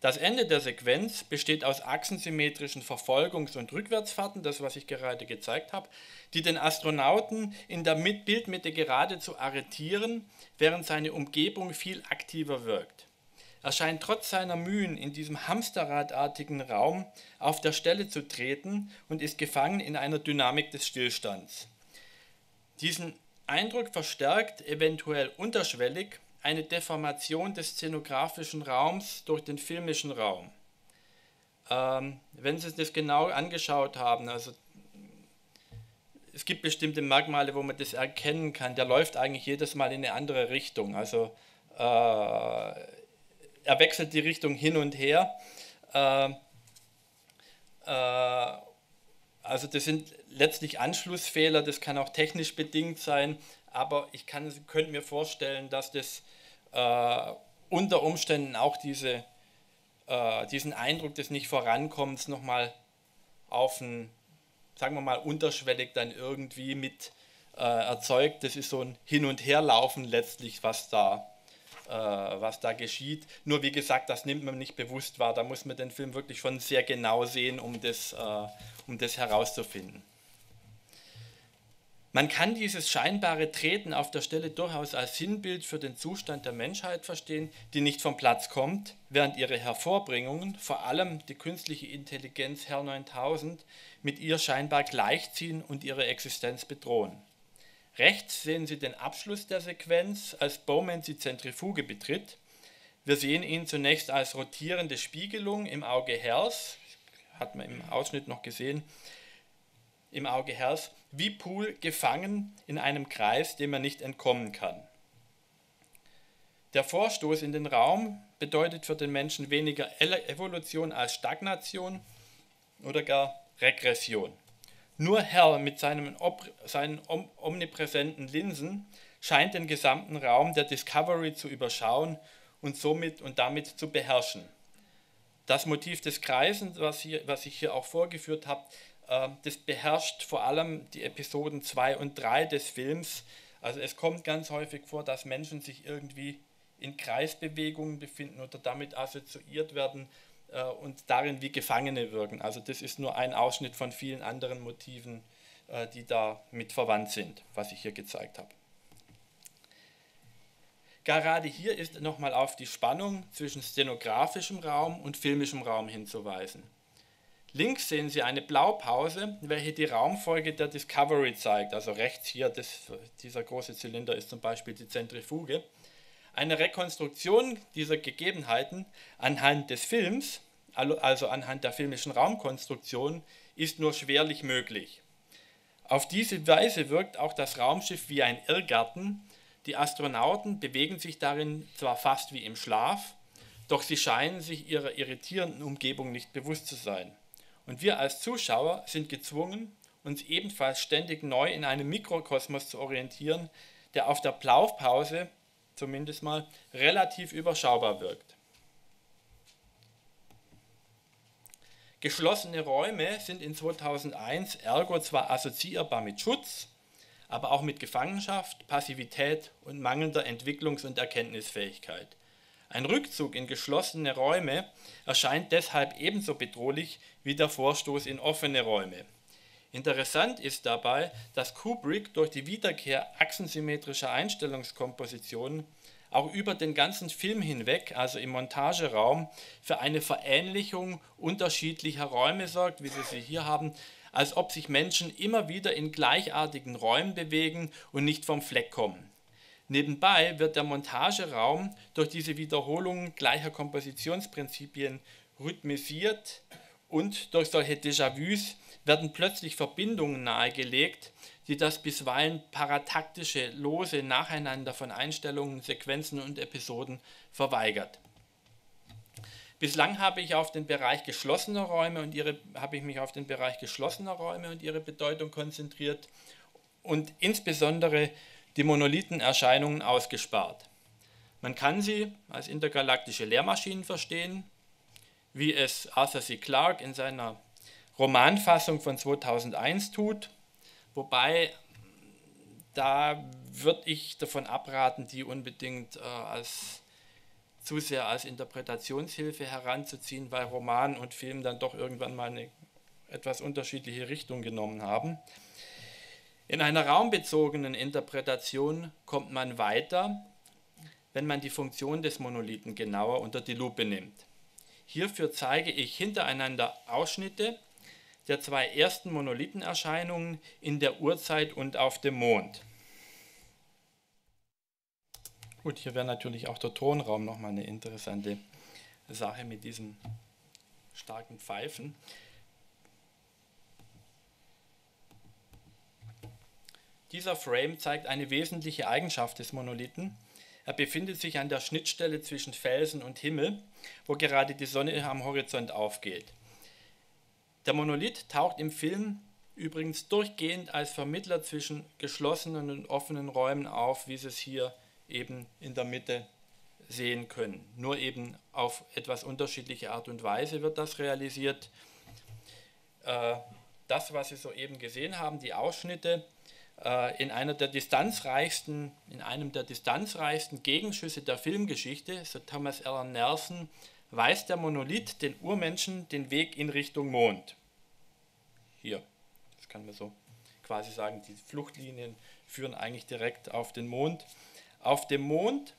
B: Das Ende der Sequenz besteht aus achsensymmetrischen Verfolgungs- und Rückwärtsfahrten, das was ich gerade gezeigt habe, die den Astronauten in der Bildmitte geradezu arretieren, während seine Umgebung viel aktiver wirkt. Er scheint trotz seiner Mühen in diesem hamsterradartigen Raum auf der Stelle zu treten und ist gefangen in einer Dynamik des Stillstands. Diesen Eindruck verstärkt, eventuell unterschwellig, eine Deformation des szenografischen Raums durch den filmischen Raum. Ähm, wenn Sie das genau angeschaut haben, also es gibt bestimmte Merkmale, wo man das erkennen kann. Der läuft eigentlich jedes Mal in eine andere Richtung. Also äh, er wechselt die Richtung hin und her. Äh, äh, also das sind letztlich Anschlussfehler, das kann auch technisch bedingt sein, aber ich kann, könnte mir vorstellen, dass das äh, unter Umständen auch diese, äh, diesen Eindruck des Nicht-Vorankommens nochmal auf ein, sagen wir mal, unterschwellig dann irgendwie mit äh, erzeugt. Das ist so ein Hin- und Herlaufen letztlich, was da, äh, was da geschieht. Nur wie gesagt, das nimmt man nicht bewusst wahr. Da muss man den Film wirklich schon sehr genau sehen, um das, äh, um das herauszufinden. Man kann dieses scheinbare Treten auf der Stelle durchaus als Sinnbild für den Zustand der Menschheit verstehen, die nicht vom Platz kommt, während ihre Hervorbringungen, vor allem die künstliche Intelligenz Herr 9000, mit ihr scheinbar gleichziehen und ihre Existenz bedrohen. Rechts sehen Sie den Abschluss der Sequenz, als Bowman die Zentrifuge betritt. Wir sehen ihn zunächst als rotierende Spiegelung im Auge Herrs, hat man im Ausschnitt noch gesehen, im Auge Herrs, wie Pool gefangen in einem Kreis, dem er nicht entkommen kann. Der Vorstoß in den Raum bedeutet für den Menschen weniger Evolution als Stagnation oder gar Regression. Nur Herr mit seinen, seinen omnipräsenten Linsen scheint den gesamten Raum der Discovery zu überschauen und somit und damit zu beherrschen. Das Motiv des Kreisens, was, hier, was ich hier auch vorgeführt habe, das beherrscht vor allem die Episoden 2 und 3 des Films. Also es kommt ganz häufig vor, dass Menschen sich irgendwie in Kreisbewegungen befinden oder damit assoziiert werden. äh, und darin wie Gefangene wirken. Also das ist nur ein Ausschnitt von vielen anderen Motiven, äh, die da mit verwandt sind, was ich hier gezeigt habe. Gerade hier ist nochmal auf die Spannung zwischen stenografischem Raum und filmischem Raum hinzuweisen. Links sehen Sie eine Blaupause, welche die Raumfolge der Discovery zeigt. Also rechts hier, das, dieser große Zylinder ist zum Beispiel die Zentrifuge. Eine Rekonstruktion dieser Gegebenheiten anhand des Films, also anhand der filmischen Raumkonstruktion, ist nur schwerlich möglich. Auf diese Weise wirkt auch das Raumschiff wie ein Irrgarten. Die Astronauten bewegen sich darin zwar fast wie im Schlaf, doch sie scheinen sich ihrer irritierenden Umgebung nicht bewusst zu sein. Und wir als Zuschauer sind gezwungen, uns ebenfalls ständig neu in einem Mikrokosmos zu orientieren, der auf der Blaupause zumindest mal relativ überschaubar wirkt. Geschlossene Räume sind in 2001 ergo zwar assoziierbar mit Schutz, aber auch mit Gefangenschaft, Passivität und mangelnder Entwicklungs- und Erkenntnisfähigkeit. Ein Rückzug in geschlossene Räume erscheint deshalb ebenso bedrohlich wie der Vorstoß in offene Räume. Interessant ist dabei, dass Kubrick durch die Wiederkehr achsensymmetrischer Einstellungskompositionen auch über den ganzen Film hinweg, also im Montageraum, für eine Verähnlichung unterschiedlicher Räume sorgt, wie Sie sie hier haben, als ob sich Menschen immer wieder in gleichartigen Räumen bewegen und nicht vom Fleck kommen. Nebenbei wird der Montageraum durch diese Wiederholung gleicher Kompositionsprinzipien rhythmisiert und durch solche Déjà-vus werden plötzlich Verbindungen nahegelegt, die das bisweilen parataktische, lose Nacheinander von Einstellungen, Sequenzen und Episoden verweigert. Bislang habe ich auf den Bereich geschlossener Räume und ihre habe ich mich auf den Bereich geschlossener Räume und ihre Bedeutung konzentriert und insbesondere die Monolithenerscheinungen ausgespart. Man kann sie als intergalaktische Lehrmaschinen verstehen, wie es Arthur C. Clarke in seiner Romanfassung von 2001 tut, wobei da würde ich davon abraten, die unbedingt äh, als zu sehr als Interpretationshilfe heranzuziehen, weil Roman und Film dann doch irgendwann mal eine etwas unterschiedliche Richtung genommen haben. In einer raumbezogenen Interpretation kommt man weiter, wenn man die Funktion des Monolithen genauer unter die Lupe nimmt. Hierfür zeige ich hintereinander Ausschnitte der zwei ersten Monolithenerscheinungen in der Urzeit und auf dem Mond. Gut, hier wäre natürlich auch der Tonraum nochmal eine interessante Sache mit diesen starken Pfeifen. Dieser Frame zeigt eine wesentliche Eigenschaft des Monolithen, er befindet sich an der Schnittstelle zwischen Felsen und Himmel, wo gerade die Sonne am Horizont aufgeht. Der Monolith taucht im Film übrigens durchgehend als Vermittler zwischen geschlossenen und offenen Räumen auf, wie Sie es hier eben in der Mitte sehen können. Nur eben auf etwas unterschiedliche Art und Weise wird das realisiert. Äh, das, was Sie soeben gesehen haben, die Ausschnitte, in einer der distanzreichsten, in einem der distanzreichsten Gegenschüsse der Filmgeschichte, so Thomas Allen Nelson, weist der Monolith den Urmenschen den Weg in Richtung Mond. Hier, das kann man so quasi sagen, die Fluchtlinien führen eigentlich direkt auf den Mond. Auf dem Mond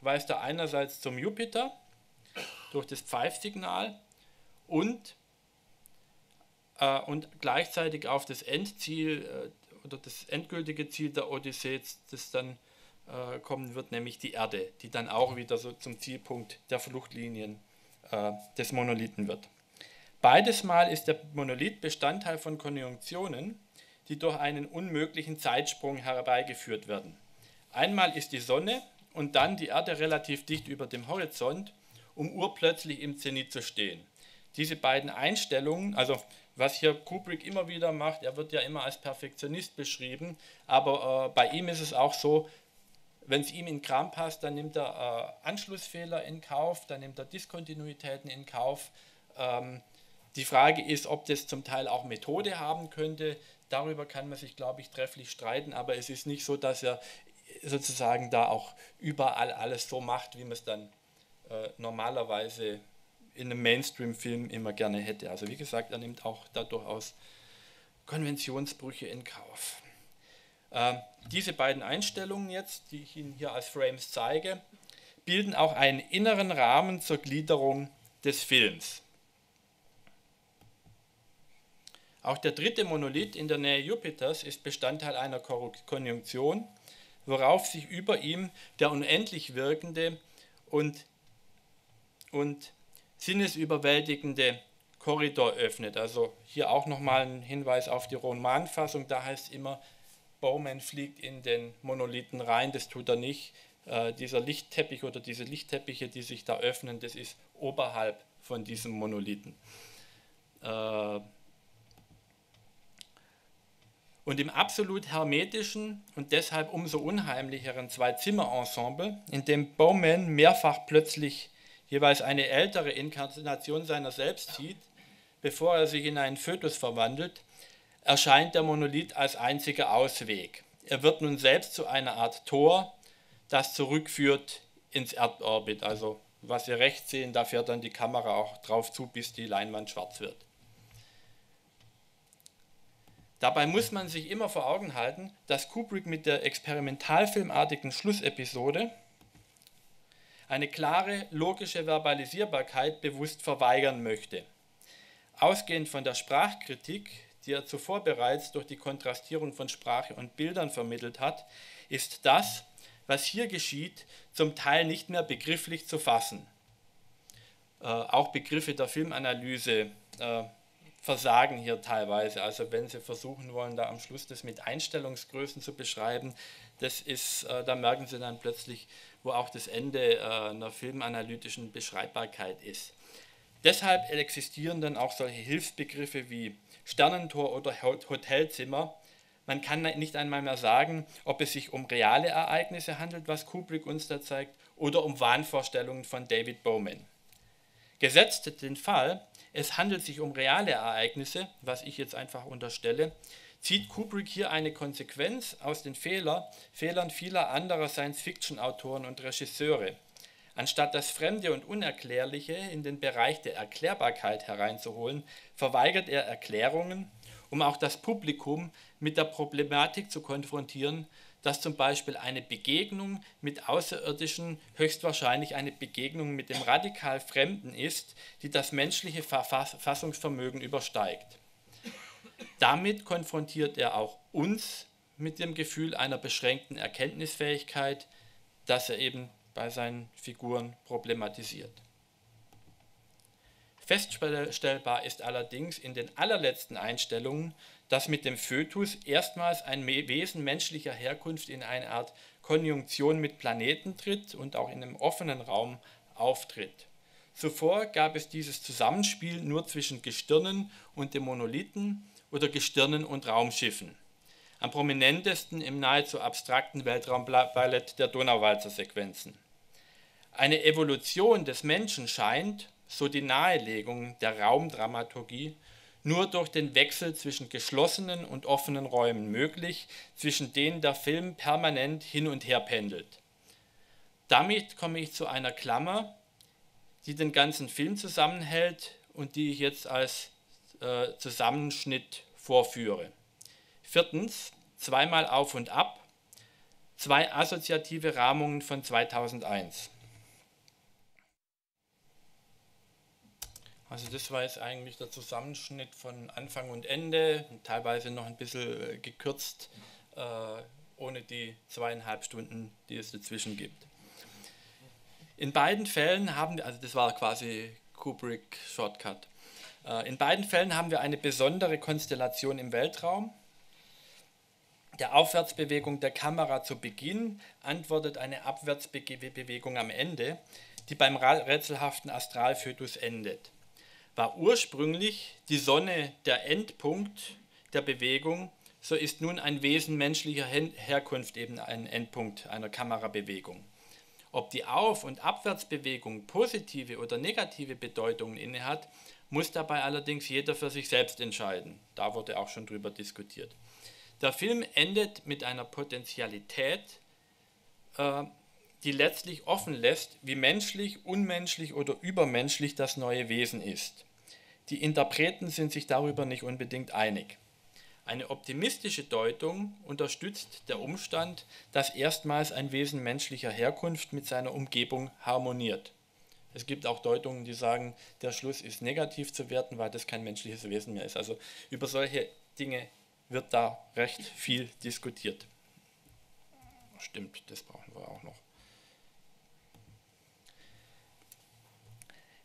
B: weist er einerseits zum Jupiter durch das Pfeifsignal und, äh, und gleichzeitig auf das Endziel äh, oder das endgültige Ziel der Odyssee, das dann äh, kommen wird, nämlich die Erde, die dann auch wieder so zum Zielpunkt der Fluchtlinien äh, des Monolithen wird. Beides Mal ist der Monolith Bestandteil von Konjunktionen, die durch einen unmöglichen Zeitsprung herbeigeführt werden. Einmal ist die Sonne und dann die Erde relativ dicht über dem Horizont, um urplötzlich im Zenit zu stehen. Diese beiden Einstellungen, also was hier Kubrick immer wieder macht, er wird ja immer als Perfektionist beschrieben, aber äh, bei ihm ist es auch so, wenn es ihm in Kram passt, dann nimmt er äh, Anschlussfehler in Kauf, dann nimmt er Diskontinuitäten in Kauf. Ähm, die Frage ist, ob das zum Teil auch Methode haben könnte. Darüber kann man sich, glaube ich, trefflich streiten, aber es ist nicht so, dass er sozusagen da auch überall alles so macht, wie man es dann äh, normalerweise in einem Mainstream-Film immer gerne hätte. Also wie gesagt, er nimmt auch da durchaus Konventionsbrüche in Kauf. Äh, diese beiden Einstellungen jetzt, die ich Ihnen hier als Frames zeige, bilden auch einen inneren Rahmen zur Gliederung des Films. Auch der dritte Monolith in der Nähe Jupiters ist Bestandteil einer Konjunktion, worauf sich über ihm der unendlich wirkende und, und sinnesüberwältigende Korridor öffnet. Also hier auch nochmal ein Hinweis auf die Romanfassung, da heißt immer, Bowman fliegt in den Monolithen rein, das tut er nicht. Äh, dieser Lichtteppich oder diese Lichtteppiche, die sich da öffnen, das ist oberhalb von diesem Monolithen. Äh, und im absolut hermetischen und deshalb umso unheimlicheren Zwei-Zimmer-Ensemble, in dem Bowman mehrfach plötzlich jeweils eine ältere Inkarnation seiner selbst sieht, bevor er sich in einen Fötus verwandelt, erscheint der Monolith als einziger Ausweg. Er wird nun selbst zu einer Art Tor, das zurückführt ins Erdorbit. Also was ihr rechts sehen, da fährt dann die Kamera auch drauf zu, bis die Leinwand schwarz wird. Dabei muss man sich immer vor Augen halten, dass Kubrick mit der experimentalfilmartigen Schlussepisode eine klare, logische Verbalisierbarkeit bewusst verweigern möchte. Ausgehend von der Sprachkritik, die er zuvor bereits durch die Kontrastierung von Sprache und Bildern vermittelt hat, ist das, was hier geschieht, zum Teil nicht mehr begrifflich zu fassen. Äh, auch Begriffe der Filmanalyse äh, versagen hier teilweise. Also wenn Sie versuchen wollen, da am Schluss das mit Einstellungsgrößen zu beschreiben, das ist, äh, da merken Sie dann plötzlich, wo auch das Ende äh, einer filmanalytischen Beschreibbarkeit ist. Deshalb existieren dann auch solche Hilfsbegriffe wie Sternentor oder Hotelzimmer. Man kann nicht einmal mehr sagen, ob es sich um reale Ereignisse handelt, was Kubrick uns da zeigt, oder um Wahnvorstellungen von David Bowman. Gesetzt den Fall, es handelt sich um reale Ereignisse, was ich jetzt einfach unterstelle, zieht Kubrick hier eine Konsequenz aus den Fehler, Fehlern vieler anderer Science-Fiction-Autoren und Regisseure. Anstatt das Fremde und Unerklärliche in den Bereich der Erklärbarkeit hereinzuholen, verweigert er Erklärungen, um auch das Publikum mit der Problematik zu konfrontieren, dass zum Beispiel eine Begegnung mit Außerirdischen höchstwahrscheinlich eine Begegnung mit dem radikal Fremden ist, die das menschliche Fassungsvermögen übersteigt. Damit konfrontiert er auch uns mit dem Gefühl einer beschränkten Erkenntnisfähigkeit, das er eben bei seinen Figuren problematisiert. Feststellbar ist allerdings in den allerletzten Einstellungen, dass mit dem Fötus erstmals ein Wesen menschlicher Herkunft in eine Art Konjunktion mit Planeten tritt und auch in einem offenen Raum auftritt. Zuvor gab es dieses Zusammenspiel nur zwischen Gestirnen und dem Monolithen oder Gestirnen und Raumschiffen. Am prominentesten im nahezu abstrakten Weltraumballett der Donauwalzer-Sequenzen. Eine Evolution des Menschen scheint, so die Nahelegung der Raumdramaturgie, nur durch den Wechsel zwischen geschlossenen und offenen Räumen möglich, zwischen denen der Film permanent hin und her pendelt. Damit komme ich zu einer Klammer, die den ganzen Film zusammenhält und die ich jetzt als äh, Zusammenschnitt vorführe. Viertens, zweimal auf und ab, zwei assoziative Rahmungen von 2001. Also das war jetzt eigentlich der Zusammenschnitt von Anfang und Ende, teilweise noch ein bisschen äh, gekürzt, äh, ohne die zweieinhalb Stunden, die es dazwischen gibt. In beiden Fällen haben also das war quasi Kubrick Shortcut. Äh, in beiden Fällen haben wir eine besondere Konstellation im Weltraum. Der Aufwärtsbewegung der Kamera zu Beginn antwortet eine Abwärtsbewegung am Ende, die beim rätselhaften Astralfötus endet war ursprünglich die Sonne der Endpunkt der Bewegung, so ist nun ein Wesen menschlicher Herkunft eben ein Endpunkt einer Kamerabewegung. Ob die Auf- und Abwärtsbewegung positive oder negative Bedeutungen innehat, muss dabei allerdings jeder für sich selbst entscheiden. Da wurde auch schon drüber diskutiert. Der Film endet mit einer Potentialität, äh, die letztlich offen lässt, wie menschlich, unmenschlich oder übermenschlich das neue Wesen ist. Die Interpreten sind sich darüber nicht unbedingt einig. Eine optimistische Deutung unterstützt der Umstand, dass erstmals ein Wesen menschlicher Herkunft mit seiner Umgebung harmoniert. Es gibt auch Deutungen, die sagen, der Schluss ist negativ zu werten, weil das kein menschliches Wesen mehr ist. Also über solche Dinge wird da recht viel diskutiert. Stimmt, das brauchen wir auch noch.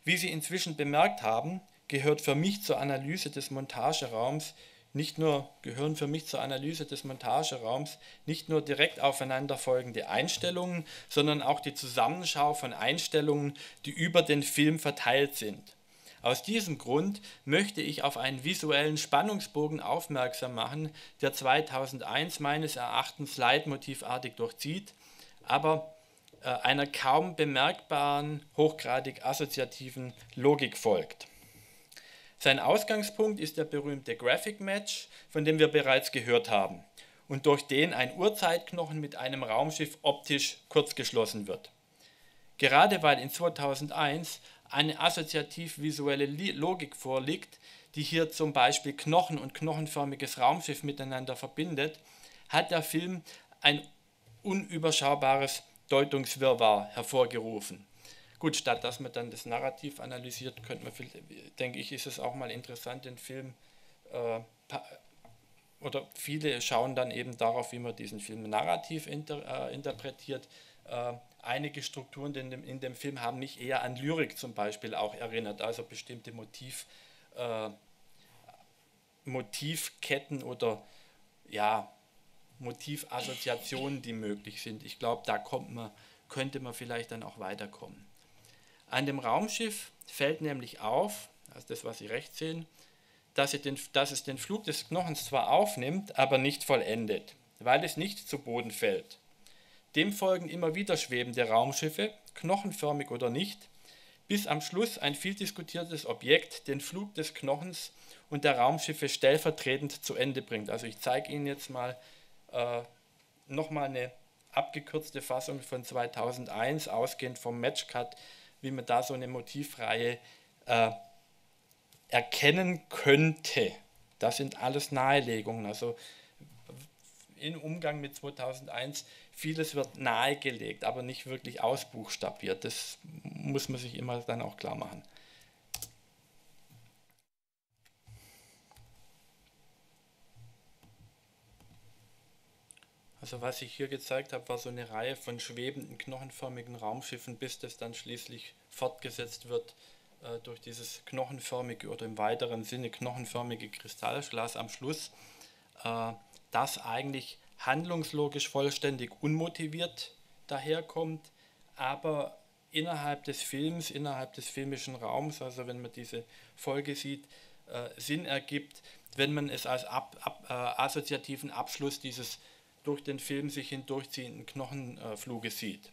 B: Wie Sie inzwischen bemerkt haben, gehört für mich zur Analyse des Montageraums nicht nur gehören für mich zur Analyse des Montageraums nicht nur direkt aufeinanderfolgende Einstellungen, sondern auch die Zusammenschau von Einstellungen, die über den Film verteilt sind. Aus diesem Grund möchte ich auf einen visuellen Spannungsbogen aufmerksam machen, der 2001 meines Erachtens leitmotivartig durchzieht, aber äh, einer kaum bemerkbaren, hochgradig assoziativen Logik folgt. Sein Ausgangspunkt ist der berühmte Graphic Match, von dem wir bereits gehört haben und durch den ein Urzeitknochen mit einem Raumschiff optisch kurzgeschlossen wird. Gerade weil in 2001 eine assoziativ-visuelle Logik vorliegt, die hier zum Beispiel Knochen und knochenförmiges Raumschiff miteinander verbindet, hat der Film ein unüberschaubares Deutungswirrwarr hervorgerufen. Gut, statt dass man dann das Narrativ analysiert, könnte man, denke ich, ist es auch mal interessant, den Film äh, oder viele schauen dann eben darauf, wie man diesen Film narrativ inter, äh, interpretiert. Äh, einige Strukturen in dem, in dem Film haben mich eher an Lyrik zum Beispiel auch erinnert, also bestimmte Motiv, äh, Motivketten oder ja, Motivassoziationen, die möglich sind. Ich glaube, da kommt man, könnte man vielleicht dann auch weiterkommen. An dem Raumschiff fällt nämlich auf, also das, was Sie rechts sehen, dass, den, dass es den Flug des Knochens zwar aufnimmt, aber nicht vollendet, weil es nicht zu Boden fällt. Dem folgen immer wieder schwebende Raumschiffe, knochenförmig oder nicht, bis am Schluss ein viel diskutiertes Objekt den Flug des Knochens und der Raumschiffe stellvertretend zu Ende bringt. Also ich zeige Ihnen jetzt mal äh, nochmal eine abgekürzte Fassung von 2001, ausgehend vom Matchcut wie man da so eine Motivreihe äh, erkennen könnte. Das sind alles Nahelegungen. Also im Umgang mit 2001, vieles wird nahegelegt, aber nicht wirklich ausbuchstabiert. Das muss man sich immer dann auch klar machen. Also was ich hier gezeigt habe, war so eine Reihe von schwebenden, knochenförmigen Raumschiffen, bis das dann schließlich fortgesetzt wird äh, durch dieses knochenförmige oder im weiteren Sinne knochenförmige Kristallglas am Schluss, äh, das eigentlich handlungslogisch vollständig unmotiviert daherkommt, aber innerhalb des Films, innerhalb des filmischen Raums, also wenn man diese Folge sieht, äh, Sinn ergibt, wenn man es als ab, ab, äh, assoziativen Abschluss dieses durch den Film sich hindurchziehenden Knochenfluge sieht.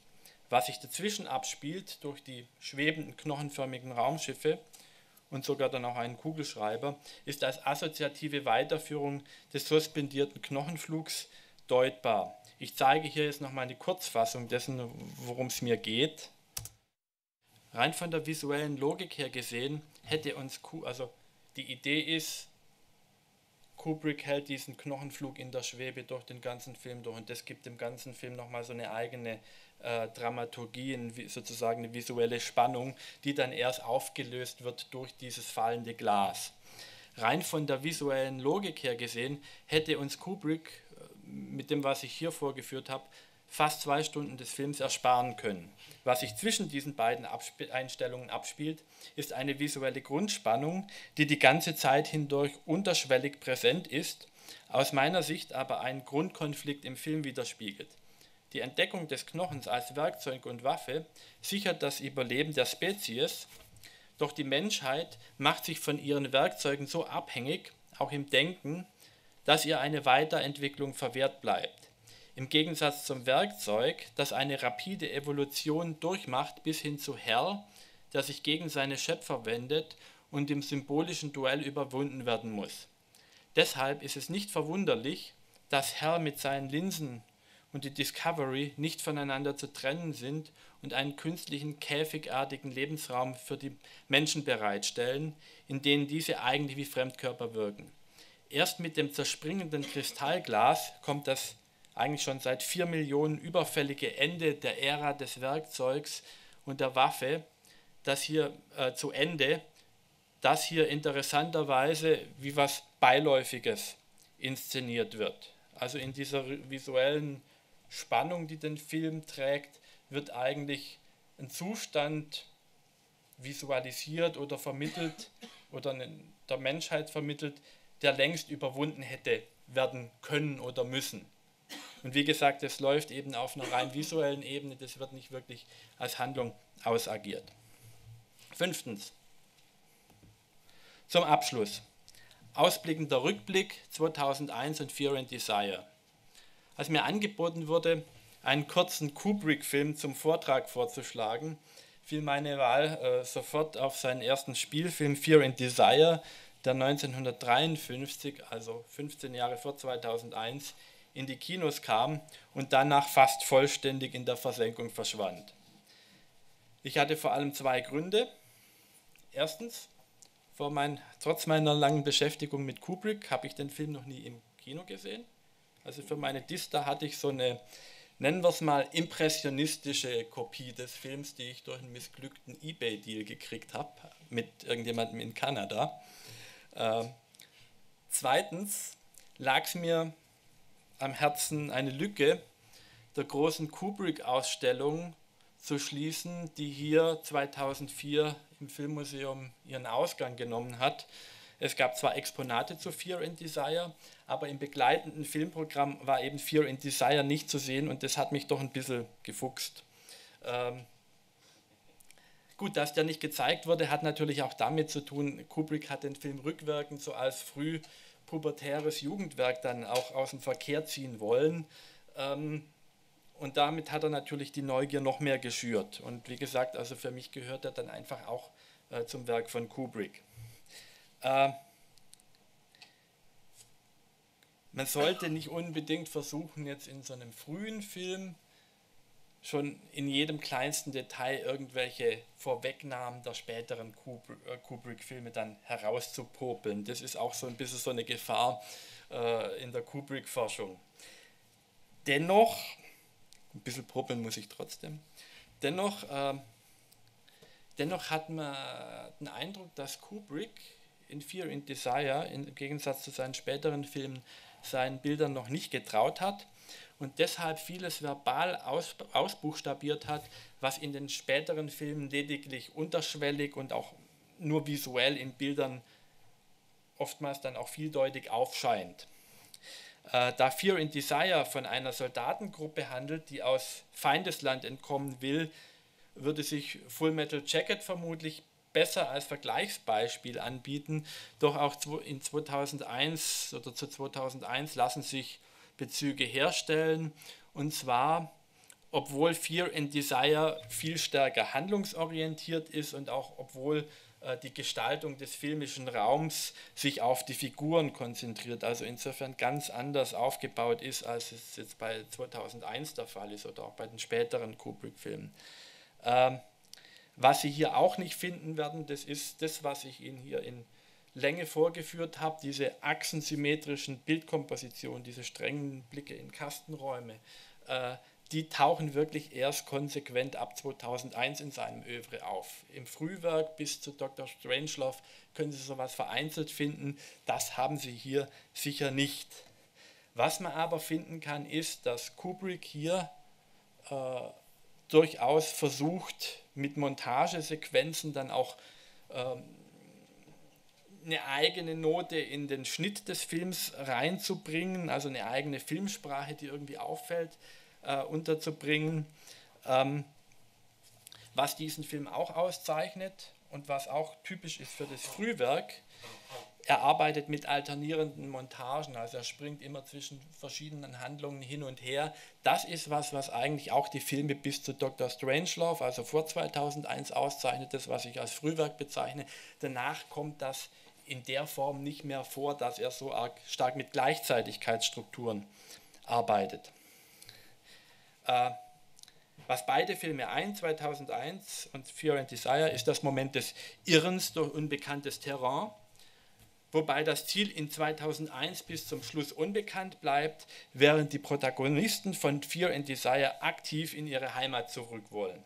B: Was sich dazwischen abspielt durch die schwebenden knochenförmigen Raumschiffe und sogar dann auch einen Kugelschreiber, ist als assoziative Weiterführung des suspendierten Knochenflugs deutbar. Ich zeige hier jetzt nochmal eine Kurzfassung dessen, worum es mir geht. Rein von der visuellen Logik her gesehen hätte uns, also die Idee ist, Kubrick hält diesen Knochenflug in der Schwebe durch den ganzen Film durch und das gibt dem ganzen Film nochmal so eine eigene äh, Dramaturgie, sozusagen eine visuelle Spannung, die dann erst aufgelöst wird durch dieses fallende Glas. Rein von der visuellen Logik her gesehen hätte uns Kubrick äh, mit dem, was ich hier vorgeführt habe, fast zwei Stunden des Films ersparen können. Was sich zwischen diesen beiden Absp Einstellungen abspielt, ist eine visuelle Grundspannung, die die ganze Zeit hindurch unterschwellig präsent ist, aus meiner Sicht aber einen Grundkonflikt im Film widerspiegelt. Die Entdeckung des Knochens als Werkzeug und Waffe sichert das Überleben der Spezies, doch die Menschheit macht sich von ihren Werkzeugen so abhängig, auch im Denken, dass ihr eine Weiterentwicklung verwehrt bleibt. Im Gegensatz zum Werkzeug, das eine rapide Evolution durchmacht bis hin zu Herr, der sich gegen seine Schöpfer wendet und im symbolischen Duell überwunden werden muss. Deshalb ist es nicht verwunderlich, dass Herr mit seinen Linsen und die Discovery nicht voneinander zu trennen sind und einen künstlichen, käfigartigen Lebensraum für die Menschen bereitstellen, in denen diese eigentlich wie Fremdkörper wirken. Erst mit dem zerspringenden Kristallglas kommt das eigentlich schon seit vier Millionen überfällige Ende der Ära des Werkzeugs und der Waffe, das hier äh, zu Ende, das hier interessanterweise wie was Beiläufiges inszeniert wird. Also in dieser visuellen Spannung, die den Film trägt, wird eigentlich ein Zustand visualisiert oder vermittelt oder der Menschheit vermittelt, der längst überwunden hätte werden können oder müssen. Und wie gesagt, es läuft eben auf einer rein visuellen Ebene, das wird nicht wirklich als Handlung ausagiert. Fünftens, zum Abschluss. Ausblickender Rückblick 2001 und Fear and Desire. Als mir angeboten wurde, einen kurzen Kubrick-Film zum Vortrag vorzuschlagen, fiel meine Wahl äh, sofort auf seinen ersten Spielfilm Fear and Desire, der 1953, also 15 Jahre vor 2001, in die Kinos kam und danach fast vollständig in der Versenkung verschwand. Ich hatte vor allem zwei Gründe. Erstens, mein, trotz meiner langen Beschäftigung mit Kubrick habe ich den Film noch nie im Kino gesehen. Also für meine Dista hatte ich so eine, nennen wir es mal, impressionistische Kopie des Films, die ich durch einen missglückten Ebay-Deal gekriegt habe mit irgendjemandem in Kanada. Äh, zweitens lag es mir am Herzen, eine Lücke der großen Kubrick-Ausstellung zu schließen, die hier 2004 im Filmmuseum ihren Ausgang genommen hat. Es gab zwar Exponate zu Fear and Desire, aber im begleitenden Filmprogramm war eben Fear and Desire nicht zu sehen und das hat mich doch ein bisschen gefuchst. Ähm, gut, dass der nicht gezeigt wurde, hat natürlich auch damit zu tun, Kubrick hat den Film rückwirkend so als früh pubertäres Jugendwerk dann auch aus dem Verkehr ziehen wollen. Ähm, und damit hat er natürlich die Neugier noch mehr geschürt. Und wie gesagt, also für mich gehört er dann einfach auch äh, zum Werk von Kubrick. Äh, man sollte nicht unbedingt versuchen, jetzt in so einem frühen Film schon in jedem kleinsten Detail irgendwelche Vorwegnahmen der späteren äh, Kubrick-Filme dann herauszupopeln. Das ist auch so ein bisschen so eine Gefahr äh, in der Kubrick-Forschung. Dennoch, ein bisschen popeln muss ich trotzdem, dennoch, äh, dennoch hat man den Eindruck, dass Kubrick in Fear and Desire, im Gegensatz zu seinen späteren Filmen, seinen Bildern noch nicht getraut hat und deshalb vieles verbal aus, ausbuchstabiert hat, was in den späteren Filmen lediglich unterschwellig und auch nur visuell in Bildern oftmals dann auch vieldeutig aufscheint. Äh, da Fear and Desire von einer Soldatengruppe handelt, die aus Feindesland entkommen will, würde sich Full Metal Jacket vermutlich besser als Vergleichsbeispiel anbieten. Doch auch in 2001 oder zu 2001 lassen sich Bezüge herstellen. Und zwar, obwohl Fear and Desire viel stärker handlungsorientiert ist und auch obwohl äh, die Gestaltung des filmischen Raums sich auf die Figuren konzentriert, also insofern ganz anders aufgebaut ist, als es jetzt bei 2001 der Fall ist oder auch bei den späteren Kubrick-Filmen. Ähm, was Sie hier auch nicht finden werden, das ist das, was ich Ihnen hier in Länge vorgeführt habe, diese achsensymmetrischen Bildkompositionen, diese strengen Blicke in Kastenräume, äh, die tauchen wirklich erst konsequent ab 2001 in seinem Övre auf. Im Frühwerk bis zu Dr. Strangelove können Sie sowas vereinzelt finden, das haben Sie hier sicher nicht. Was man aber finden kann, ist, dass Kubrick hier äh, durchaus versucht, mit Montagesequenzen dann auch ähm, eine eigene Note in den Schnitt des Films reinzubringen, also eine eigene Filmsprache, die irgendwie auffällt, äh, unterzubringen. Ähm, was diesen Film auch auszeichnet und was auch typisch ist für das Frühwerk, er arbeitet mit alternierenden Montagen, also er springt immer zwischen verschiedenen Handlungen hin und her. Das ist was, was eigentlich auch die Filme bis zu Dr. Strangelove, also vor 2001 auszeichnet, das was ich als Frühwerk bezeichne. Danach kommt das in der Form nicht mehr vor, dass er so stark mit Gleichzeitigkeitsstrukturen arbeitet. Äh, was beide Filme ein, 2001 und Fear and Desire, ist das Moment des Irrens durch unbekanntes Terrain, wobei das Ziel in 2001 bis zum Schluss unbekannt bleibt, während die Protagonisten von Fear and Desire aktiv in ihre Heimat zurück wollen.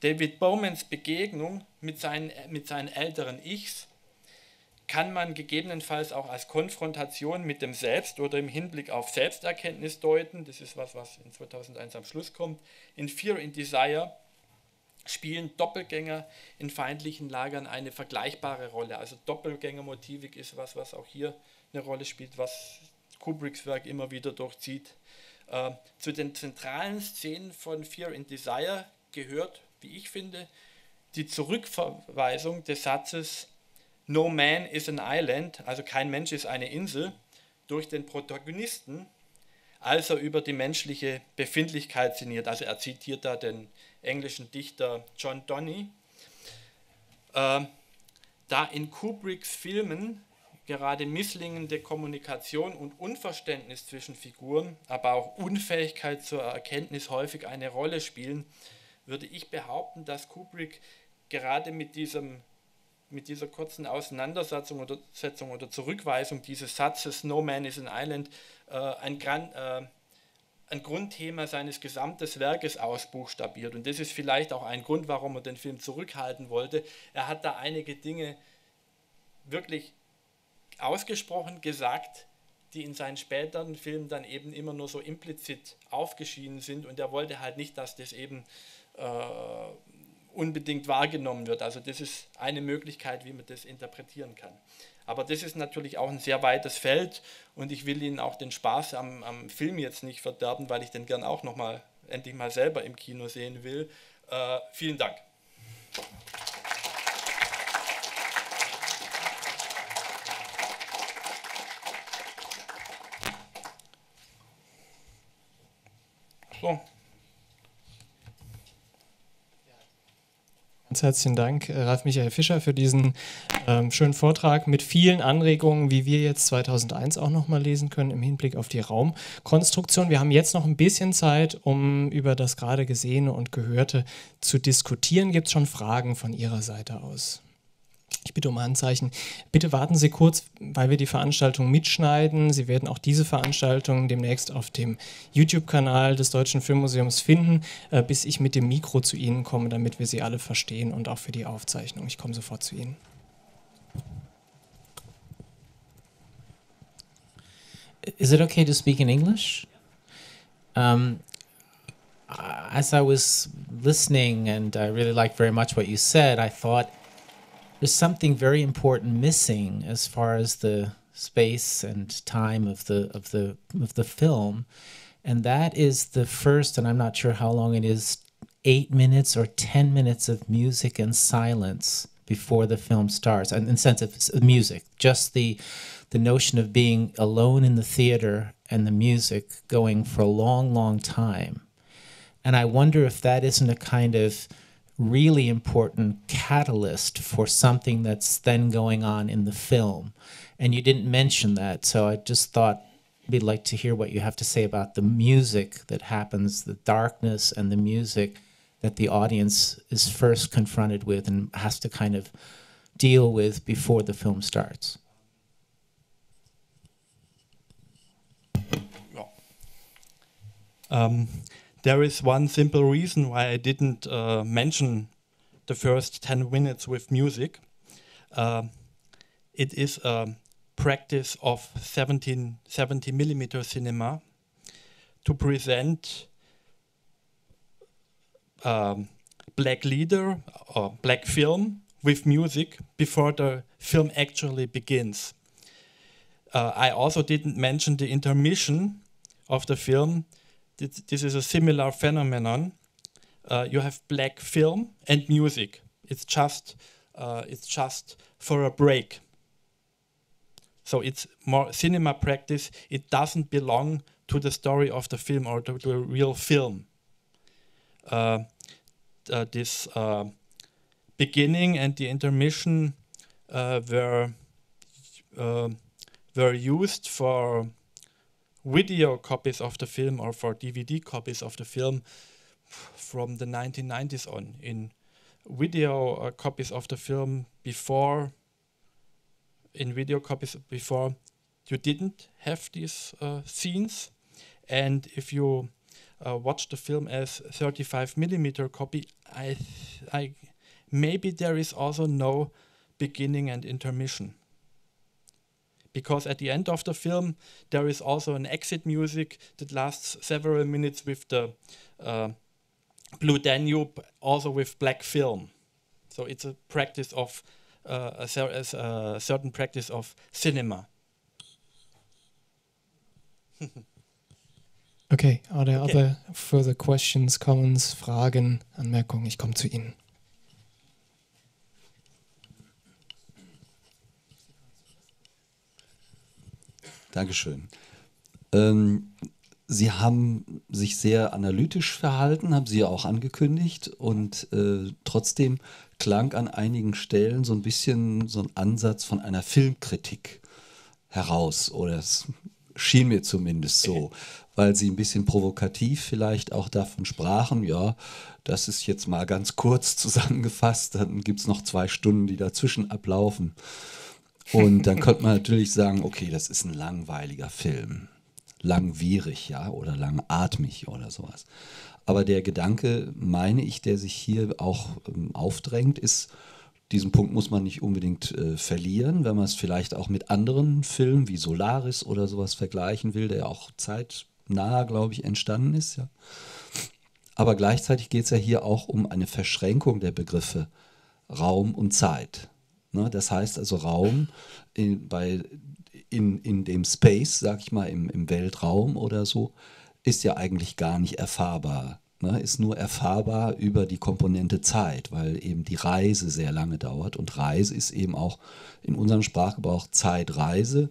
B: David Bowmans Begegnung mit seinen, mit seinen älteren Ichs kann man gegebenenfalls auch als Konfrontation mit dem Selbst oder im Hinblick auf Selbsterkenntnis deuten. Das ist was, was in 2001 am Schluss kommt. In Fear and Desire spielen Doppelgänger in feindlichen Lagern eine vergleichbare Rolle. Also Doppelgängermotivik ist was, was auch hier eine Rolle spielt, was Kubricks Werk immer wieder durchzieht. Äh, zu den zentralen Szenen von Fear and Desire gehört, wie ich finde, die Zurückverweisung des Satzes No man is an island, also kein Mensch ist eine Insel, durch den Protagonisten, als er über die menschliche Befindlichkeit sinniert. Also er zitiert da den englischen Dichter John Donne. Äh, da in Kubricks Filmen gerade misslingende Kommunikation und Unverständnis zwischen Figuren, aber auch Unfähigkeit zur Erkenntnis häufig eine Rolle spielen, würde ich behaupten, dass Kubrick gerade mit diesem mit dieser kurzen Auseinandersetzung oder, Setzung oder Zurückweisung dieses Satzes No Man is an Island äh, ein, äh, ein Grundthema seines gesamten Werkes ausbuchstabiert. Und das ist vielleicht auch ein Grund, warum er den Film zurückhalten wollte. Er hat da einige Dinge wirklich ausgesprochen gesagt, die in seinen späteren Filmen dann eben immer nur so implizit aufgeschieden sind. Und er wollte halt nicht, dass das eben äh, unbedingt wahrgenommen wird. Also das ist eine Möglichkeit, wie man das interpretieren kann. Aber das ist natürlich auch ein sehr weites Feld und ich will Ihnen auch den Spaß am, am Film jetzt nicht verderben, weil ich den gern auch nochmal endlich mal selber im Kino sehen will. Äh, vielen Dank.
A: So. Ganz herzlichen Dank, äh, Ralf Michael Fischer, für diesen ähm, schönen Vortrag mit vielen Anregungen, wie wir jetzt 2001 auch nochmal lesen können im Hinblick auf die Raumkonstruktion. Wir haben jetzt noch ein bisschen Zeit, um über das gerade Gesehene und Gehörte zu diskutieren. Gibt es schon Fragen von Ihrer Seite aus? Ich bitte um Anzeichen. Bitte warten Sie kurz, weil wir die Veranstaltung mitschneiden. Sie werden auch diese Veranstaltung demnächst auf dem YouTube-Kanal des Deutschen Filmmuseums finden, äh, bis ich mit dem Mikro zu Ihnen komme, damit wir Sie alle verstehen und auch für die Aufzeichnung. Ich komme sofort zu Ihnen.
C: Is it okay to speak in English? Um, as I was listening, and I really liked very much what you said, I thought there's something very important missing as far as the space and time of the of the of the film. And that is the first and i'm not sure how long it is 8 minutes or 10 minutes of music and silence before the film starts. And in sense of music just the the notion of being alone in the theater and the music going for a long long time. And i wonder if that isn't a kind of really important catalyst for something that's then going on in the film. And you didn't mention that, so I just thought we'd like to hear what you have to say about the music that happens, the darkness and the music that the audience is first confronted with and has to kind of deal with before the film starts.
B: Um, there is one simple reason why I didn't uh, mention the first 10 minutes with music. Uh, it is a practice of 17, 70 millimeter cinema to present um, black leader or black film with music before the film actually begins. Uh, I also didn't mention the intermission of the film this is a similar phenomenon. Uh, you have black film and music. It's just uh, it's just for a break. So it's more cinema practice. It doesn't belong to the story of the film or to the real film. Uh, uh this uh, beginning and the intermission uh, were were used for video copies of the film or for DVD copies of the film from the 1990s on. In video uh, copies of the film before, in video copies before, you didn't have these uh, scenes. And if you uh, watch the film as 35 millimeter copy, I, I maybe there is also no beginning and intermission because at the end of the film there is also an exit music that lasts several minutes with the uh, Blue Danube, also with black film. So it's a practice of uh, a, cer a, certain practice of cinema.
A: okay, are there okay. other further questions, comments, Fragen, Anmerkungen? Ich komme zu Ihnen.
D: Dankeschön. Ähm, Sie haben sich sehr analytisch verhalten, haben Sie ja auch angekündigt und äh, trotzdem klang an einigen Stellen so ein bisschen so ein Ansatz von einer Filmkritik heraus oder es schien mir zumindest so, weil Sie ein bisschen provokativ vielleicht auch davon sprachen, ja, das ist jetzt mal ganz kurz zusammengefasst, dann gibt es noch zwei Stunden, die dazwischen ablaufen. Und dann könnte man natürlich sagen, okay, das ist ein langweiliger Film. Langwierig, ja, oder langatmig oder sowas. Aber der Gedanke, meine ich, der sich hier auch ähm, aufdrängt, ist, diesen Punkt muss man nicht unbedingt äh, verlieren, wenn man es vielleicht auch mit anderen Filmen wie Solaris oder sowas vergleichen will, der auch zeitnah, glaube ich, entstanden ist. Ja. Aber gleichzeitig geht es ja hier auch um eine Verschränkung der Begriffe Raum und Zeit. Ne? Das heißt also Raum in, bei, in, in dem Space, sag ich mal, im, im Weltraum oder so, ist ja eigentlich gar nicht erfahrbar. Ne? Ist nur erfahrbar über die Komponente Zeit, weil eben die Reise sehr lange dauert. Und Reise ist eben auch in unserem Sprachgebrauch Zeitreise.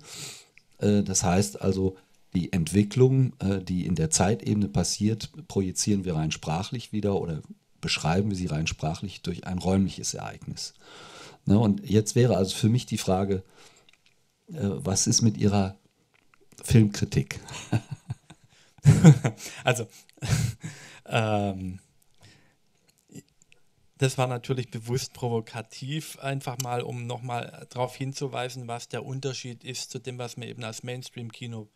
D: Äh, das heißt also, die Entwicklung, äh, die in der Zeitebene passiert, projizieren wir rein sprachlich wieder oder beschreiben wir sie rein sprachlich durch ein räumliches Ereignis. Ne, und jetzt wäre also für mich die Frage, äh, was ist mit Ihrer Filmkritik?
B: also, ähm, das war natürlich bewusst provokativ, einfach mal, um nochmal darauf hinzuweisen, was der Unterschied ist zu dem, was man eben als Mainstream-Kino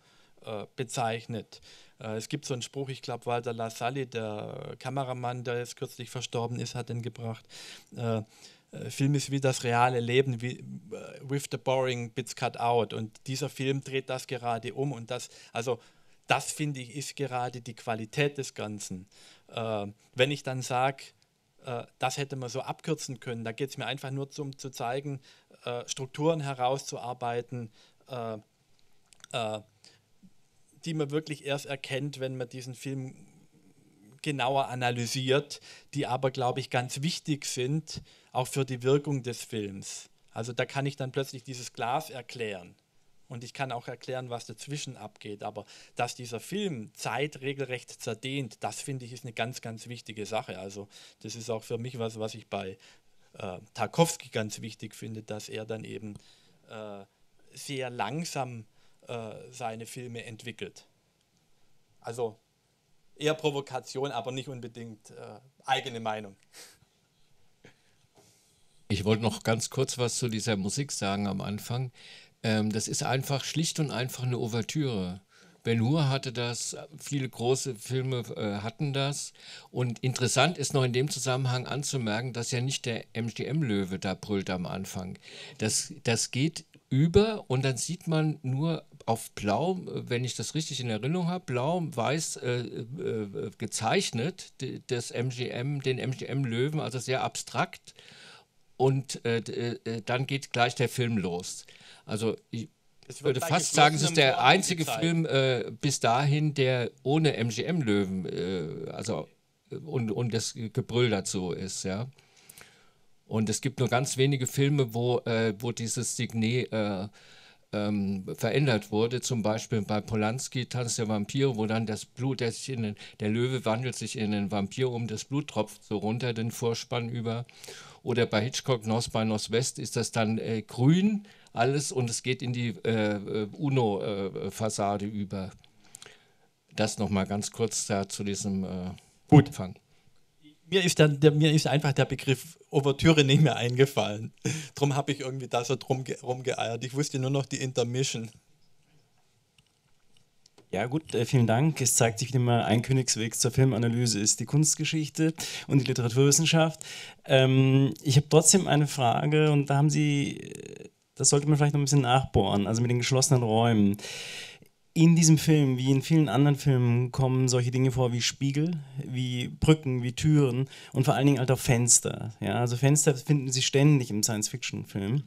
B: äh, bezeichnet. Äh, es gibt so einen Spruch, ich glaube, Walter Lassalle, der Kameramann, der jetzt kürzlich verstorben ist, hat den gebracht. Äh, Film ist wie das reale Leben, wie äh, with the boring bits cut out. Und dieser Film dreht das gerade um. Und das, also das finde ich, ist gerade die Qualität des Ganzen. Äh, wenn ich dann sage, äh, das hätte man so abkürzen können, da geht es mir einfach nur um zu zeigen, äh, Strukturen herauszuarbeiten, äh, die man wirklich erst erkennt, wenn man diesen Film genauer analysiert, die aber, glaube ich, ganz wichtig sind, auch für die Wirkung des Films. Also da kann ich dann plötzlich dieses Glas erklären. Und ich kann auch erklären, was dazwischen abgeht. Aber dass dieser Film Zeit regelrecht zerdehnt, das finde ich ist eine ganz, ganz wichtige Sache. Also das ist auch für mich was, was ich bei äh, Tarkovsky ganz wichtig finde, dass er dann eben äh, sehr langsam äh, seine Filme entwickelt. Also eher Provokation, aber nicht unbedingt äh, eigene Meinung.
E: Ich wollte noch ganz kurz was zu dieser Musik sagen am Anfang. Ähm, das ist einfach schlicht und einfach eine Ouvertüre. Ben Hur hatte das, viele große Filme äh, hatten das. Und interessant ist noch in dem Zusammenhang anzumerken, dass ja nicht der MGM-Löwe da brüllt am Anfang. Das, das geht über und dann sieht man nur auf blau, wenn ich das richtig in Erinnerung habe, blau-weiß äh, äh, gezeichnet, das MGM, den MGM-Löwen, also sehr abstrakt und äh, äh, dann geht gleich der Film los. Also ich würde fast sagen, es ist der einzige Film äh, bis dahin, der ohne MGM-Löwen, äh, also und, und das Gebrüll dazu ist, ja. Und es gibt nur ganz wenige Filme, wo, äh, wo dieses Signet äh, ähm, verändert wurde. Zum Beispiel bei Polanski, Tanz der Vampire, wo dann das Blut, der, sich in den, der Löwe wandelt sich in einen Vampir um, das Blut tropft so runter den Vorspann über. Oder bei Hitchcock North by Northwest ist das dann äh, grün alles und es geht in die äh, äh UNO-Fassade über. Das nochmal ganz kurz da zu diesem äh,
B: Gut.
E: Anfang.
B: Mir ist, dann, der, mir ist einfach der Begriff Ouvertüre nicht mehr eingefallen. Drum habe ich irgendwie da so drum ge- rumgeeiert. Ich wusste nur noch die Intermission.
F: Ja gut, äh, vielen Dank. Es zeigt sich mal, ein Königsweg zur Filmanalyse ist die Kunstgeschichte und die Literaturwissenschaft. Ähm, ich habe trotzdem eine Frage und da haben Sie, äh, das sollte man vielleicht noch ein bisschen nachbohren, also mit den geschlossenen Räumen. In diesem Film, wie in vielen anderen Filmen, kommen solche Dinge vor wie Spiegel, wie Brücken, wie Türen und vor allen Dingen halt auch Fenster. Ja, also Fenster finden Sie ständig im Science-Fiction-Film.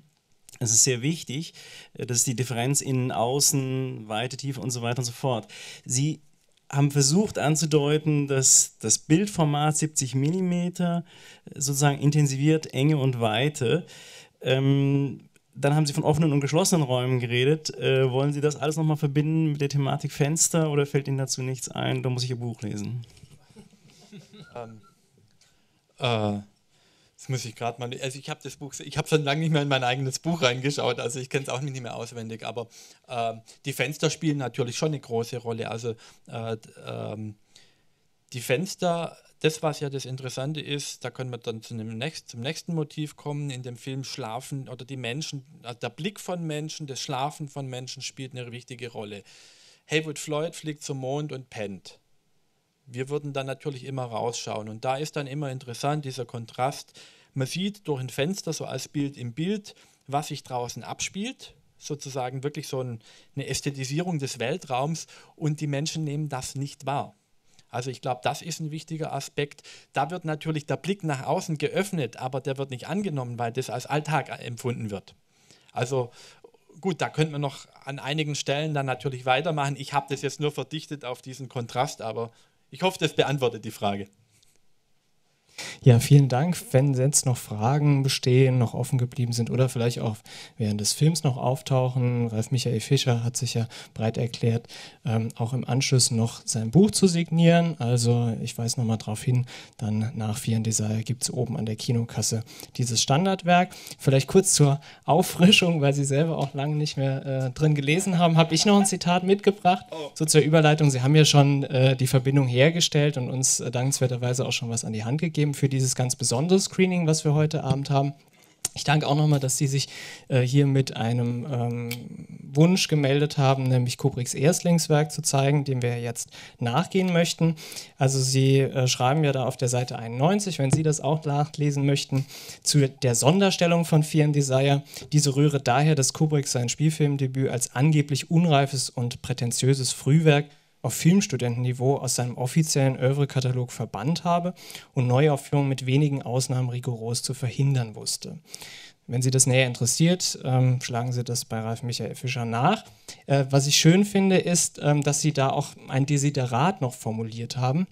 F: Es ist sehr wichtig, äh, dass die Differenz innen, außen, Weite, Tiefe und so weiter und so fort. Sie haben versucht anzudeuten, dass das Bildformat 70 mm sozusagen intensiviert Enge und Weite. Ähm, dann haben Sie von offenen und geschlossenen Räumen geredet. Äh, wollen Sie das alles nochmal verbinden mit der Thematik Fenster oder fällt Ihnen dazu nichts ein? Da muss ich Ihr Buch lesen.
B: Äh, das muss ich gerade mal. Also ich habe das Buch, ich habe schon lange nicht mehr in mein eigenes Buch reingeschaut, also ich kenne es auch nicht mehr auswendig, aber äh, die Fenster spielen natürlich schon eine große Rolle. Also äh, ähm, die Fenster, das was ja das Interessante ist, da können wir dann zu einem nächst, zum nächsten Motiv kommen. In dem Film Schlafen oder die Menschen, also der Blick von Menschen, das Schlafen von Menschen spielt eine wichtige Rolle. Haywood Floyd fliegt zum Mond und pennt wir würden dann natürlich immer rausschauen. Und da ist dann immer interessant dieser Kontrast. Man sieht durch ein Fenster so als Bild im Bild, was sich draußen abspielt. Sozusagen wirklich so ein, eine Ästhetisierung des Weltraums und die Menschen nehmen das nicht wahr. Also ich glaube, das ist ein wichtiger Aspekt. Da wird natürlich der Blick nach außen geöffnet, aber der wird nicht angenommen, weil das als Alltag empfunden wird. Also gut, da könnte man noch an einigen Stellen dann natürlich weitermachen. Ich habe das jetzt nur verdichtet auf diesen Kontrast, aber ich hoffe, das beantwortet die Frage.
A: Ja, vielen Dank. Wenn jetzt noch Fragen bestehen, noch offen geblieben sind oder vielleicht auch während des Films noch auftauchen, Ralf Michael Fischer hat sich ja breit erklärt, ähm, auch im Anschluss noch sein Buch zu signieren. Also ich weise nochmal darauf hin, dann nach Vieren Desire gibt es oben an der Kinokasse dieses Standardwerk. Vielleicht kurz zur Auffrischung, weil Sie selber auch lange nicht mehr äh, drin gelesen haben, habe ich noch ein Zitat mitgebracht, so zur Überleitung. Sie haben ja schon äh, die Verbindung hergestellt und uns äh, dankenswerterweise auch schon was an die Hand gegeben für dieses ganz besondere Screening, was wir heute Abend haben. Ich danke auch nochmal, dass Sie sich äh, hier mit einem ähm, Wunsch gemeldet haben, nämlich Kubricks Erstlingswerk zu zeigen, dem wir jetzt nachgehen möchten. Also Sie äh, schreiben ja da auf der Seite 91, wenn Sie das auch nachlesen möchten, zu der Sonderstellung von Fear Desire. Diese rühre daher, dass Kubrick sein Spielfilmdebüt als angeblich unreifes und prätentiöses Frühwerk auf Filmstudentenniveau aus seinem offiziellen Oeuvre-Katalog verbannt habe und Neuaufführungen mit wenigen Ausnahmen rigoros zu verhindern wusste. Wenn Sie das näher interessiert, ähm, schlagen Sie das bei Ralf Michael Fischer nach. Äh, was ich schön finde, ist, ähm, dass Sie da auch ein Desiderat noch formuliert haben.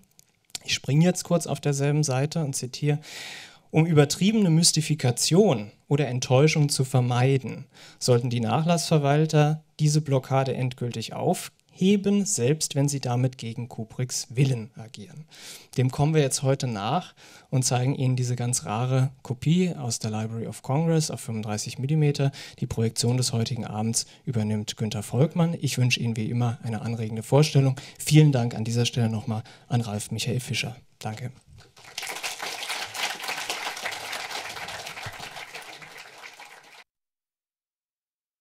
A: Ich springe jetzt kurz auf derselben Seite und zitiere. Um übertriebene Mystifikation oder Enttäuschung zu vermeiden, sollten die Nachlassverwalter diese Blockade endgültig aufheben, selbst wenn sie damit gegen Kubricks Willen agieren. Dem kommen wir jetzt heute nach und zeigen Ihnen diese ganz rare Kopie aus der Library of Congress auf 35 mm. Die Projektion des heutigen Abends übernimmt Günter Volkmann. Ich wünsche Ihnen wie immer eine anregende Vorstellung. Vielen Dank an dieser Stelle nochmal an Ralf Michael Fischer. Danke.